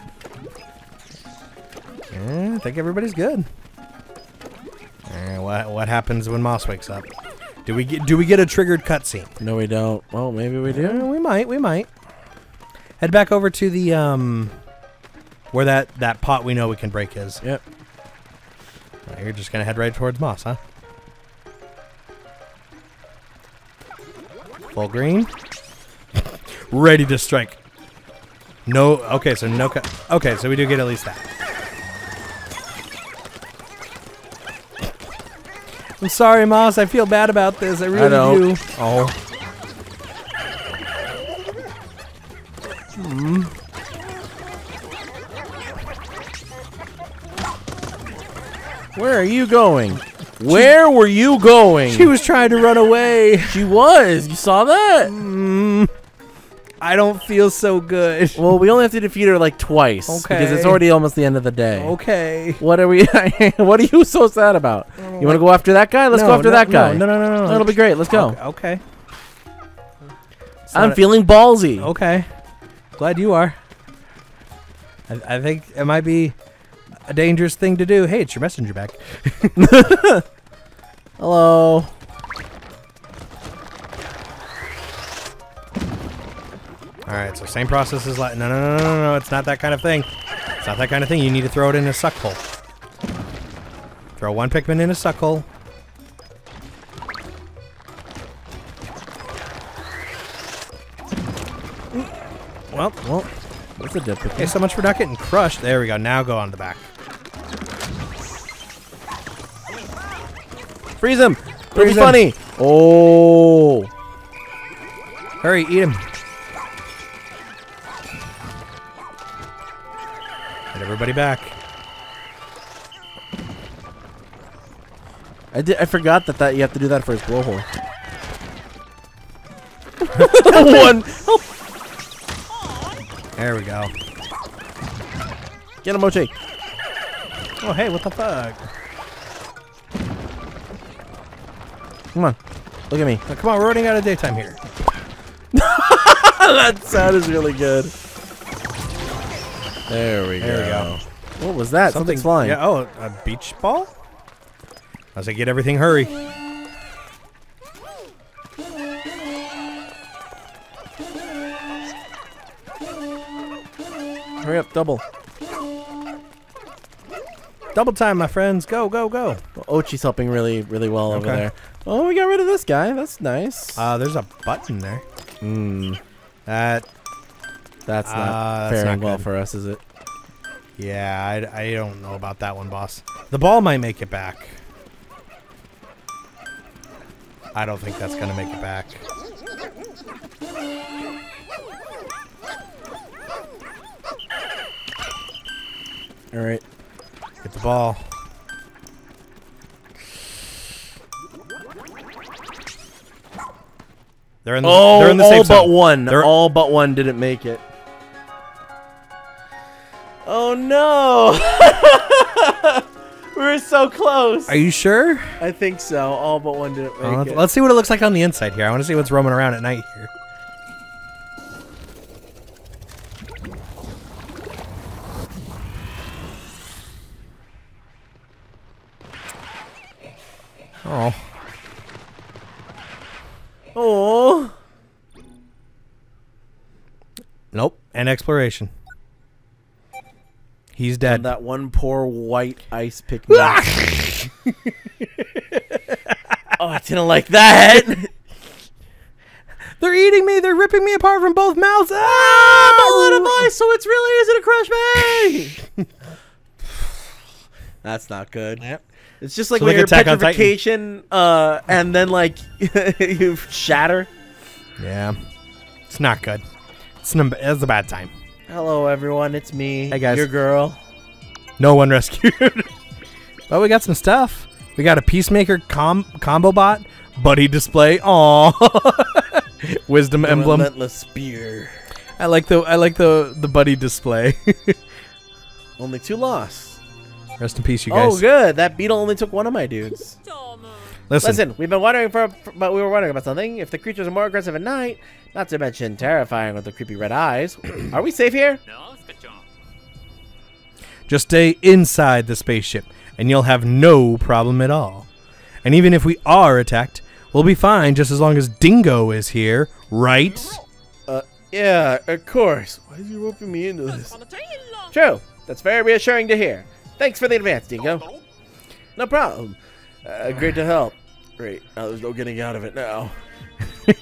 Yeah, I think everybody's good. What what happens when Moss wakes up? Do we get do we get a triggered cutscene? No, we don't. Well, maybe we do. we might. We might. Head back over to the um, where that that pot we know we can break is. Yep. Uh, You're just gonna head right towards Moss, huh? Full green. Ready to strike. No. Okay, so no cut. Okay, so we do get at least that. I'm sorry, Moss. I feel bad about this. I really don't. do. Oh. Where are you going? Where were you going? She was trying to run away. She was. You saw that? Mm, I don't feel so good. Well, we only have to defeat her like twice Okay. because it's already almost the end of the day. Okay. What are we? what are you so sad about? You want to go after that guy? Let's go after no, that guy. No, no, no, no. no. That'll be great. Let's go. Okay. okay. I'm feeling ballsy. Okay. Glad you are. I, I think it might be a dangerous thing to do. Hey, it's your messenger back. Hello. All right, so same process as like no, no, no, no, no. It's not that kind of thing. It's not that kind of thing. You need to throw it in a suck hole. Throw one Pikmin in a suck hole. Well, Well, that's a dip. hey, so much for not getting crushed. There we go. Now go on the back. Freeze him. It'll be Freeze him. funny. Oh. Hurry, eat him. Everybody back. I did. I forgot that that you have to do that for his blowhole. One. There we go. Get him, Mochi. Oh, hey, what the fuck? Come on. Look at me. Oh, come on, we're running out of daytime here. that sound is really good. There we There we go. What was that? Something's flying. Yeah, oh, a beach ball? As I was like, get everything, hurry. Hurry up, double. Double time, my friends. Go, go, go. Oatchi's helping really, really well over there. Oh, we got rid of this guy. That's nice. Uh, there's a button there. Hmm. That, That's not Uh, that's faring not well for us, is it? yeah, I, I don't know about that one, boss. The ball might make it back. I don't think that's gonna make it back. All right. Get the ball. They're in the, Oh, they're in the all safe but one. They're- all but one didn't make it. Oh no! we were so close. Are you sure? I think so. All but one didn't make Uh, let's, it. let's see what it looks like on the inside here. I want to see what's roaming around at night here. Oh, Oh. nope. And exploration. He's dead. That one poor white ice pick. oh, I didn't like that. They're eating me. They're ripping me apart from both mouths. I'm a Ah! little boy, so it's really easy to crush me. That's not good. Yep. It's just like So when like you're Attack on Titan. petrification, uh, and then like you shatter. Yeah. It's not good. It's, it's a bad time. Hello, everyone. It's me. Hey, guys. Your girl. No one rescued. but we got some stuff. We got a peacemaker com- combo bot, buddy display. Aw. Wisdom emblem. Relentless spear. I like the I like the the buddy display. Only two lost. Rest in peace, you oh, guys. Oh, good. That beetle only took one of my dudes. Listen, Listen, we've been wondering for, but we were wondering about something. If the creatures are more aggressive at night, not to mention terrifying with the creepy red eyes, are we safe here? No, Just stay inside the spaceship, and you'll have no problem at all. And even if we are attacked, we'll be fine just as long as Dingo is here, right? Uh, yeah, of course. Why is he roping me into this? True. That's very reassuring to hear. Thanks for the advance, Dingo. No problem. Uh, great to help. Great. Now there's no getting out of it now.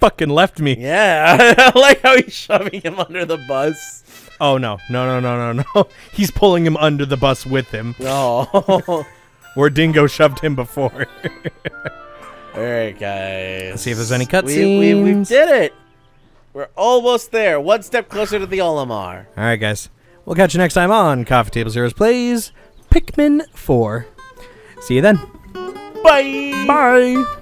Fucking left me. Yeah, I like how he's shoving him under the bus. Oh no, no, no, no, no, no. He's pulling him under the bus with him, Oh. where Dingo shoved him before. All right, guys. Let's see if there's any We, we, we did it. We're almost there. One step closer to the Olimar. All right, guys. We'll catch you next time on Coffee Table Zeroes Plays Pikmin 4. See you then. Bye. Bye.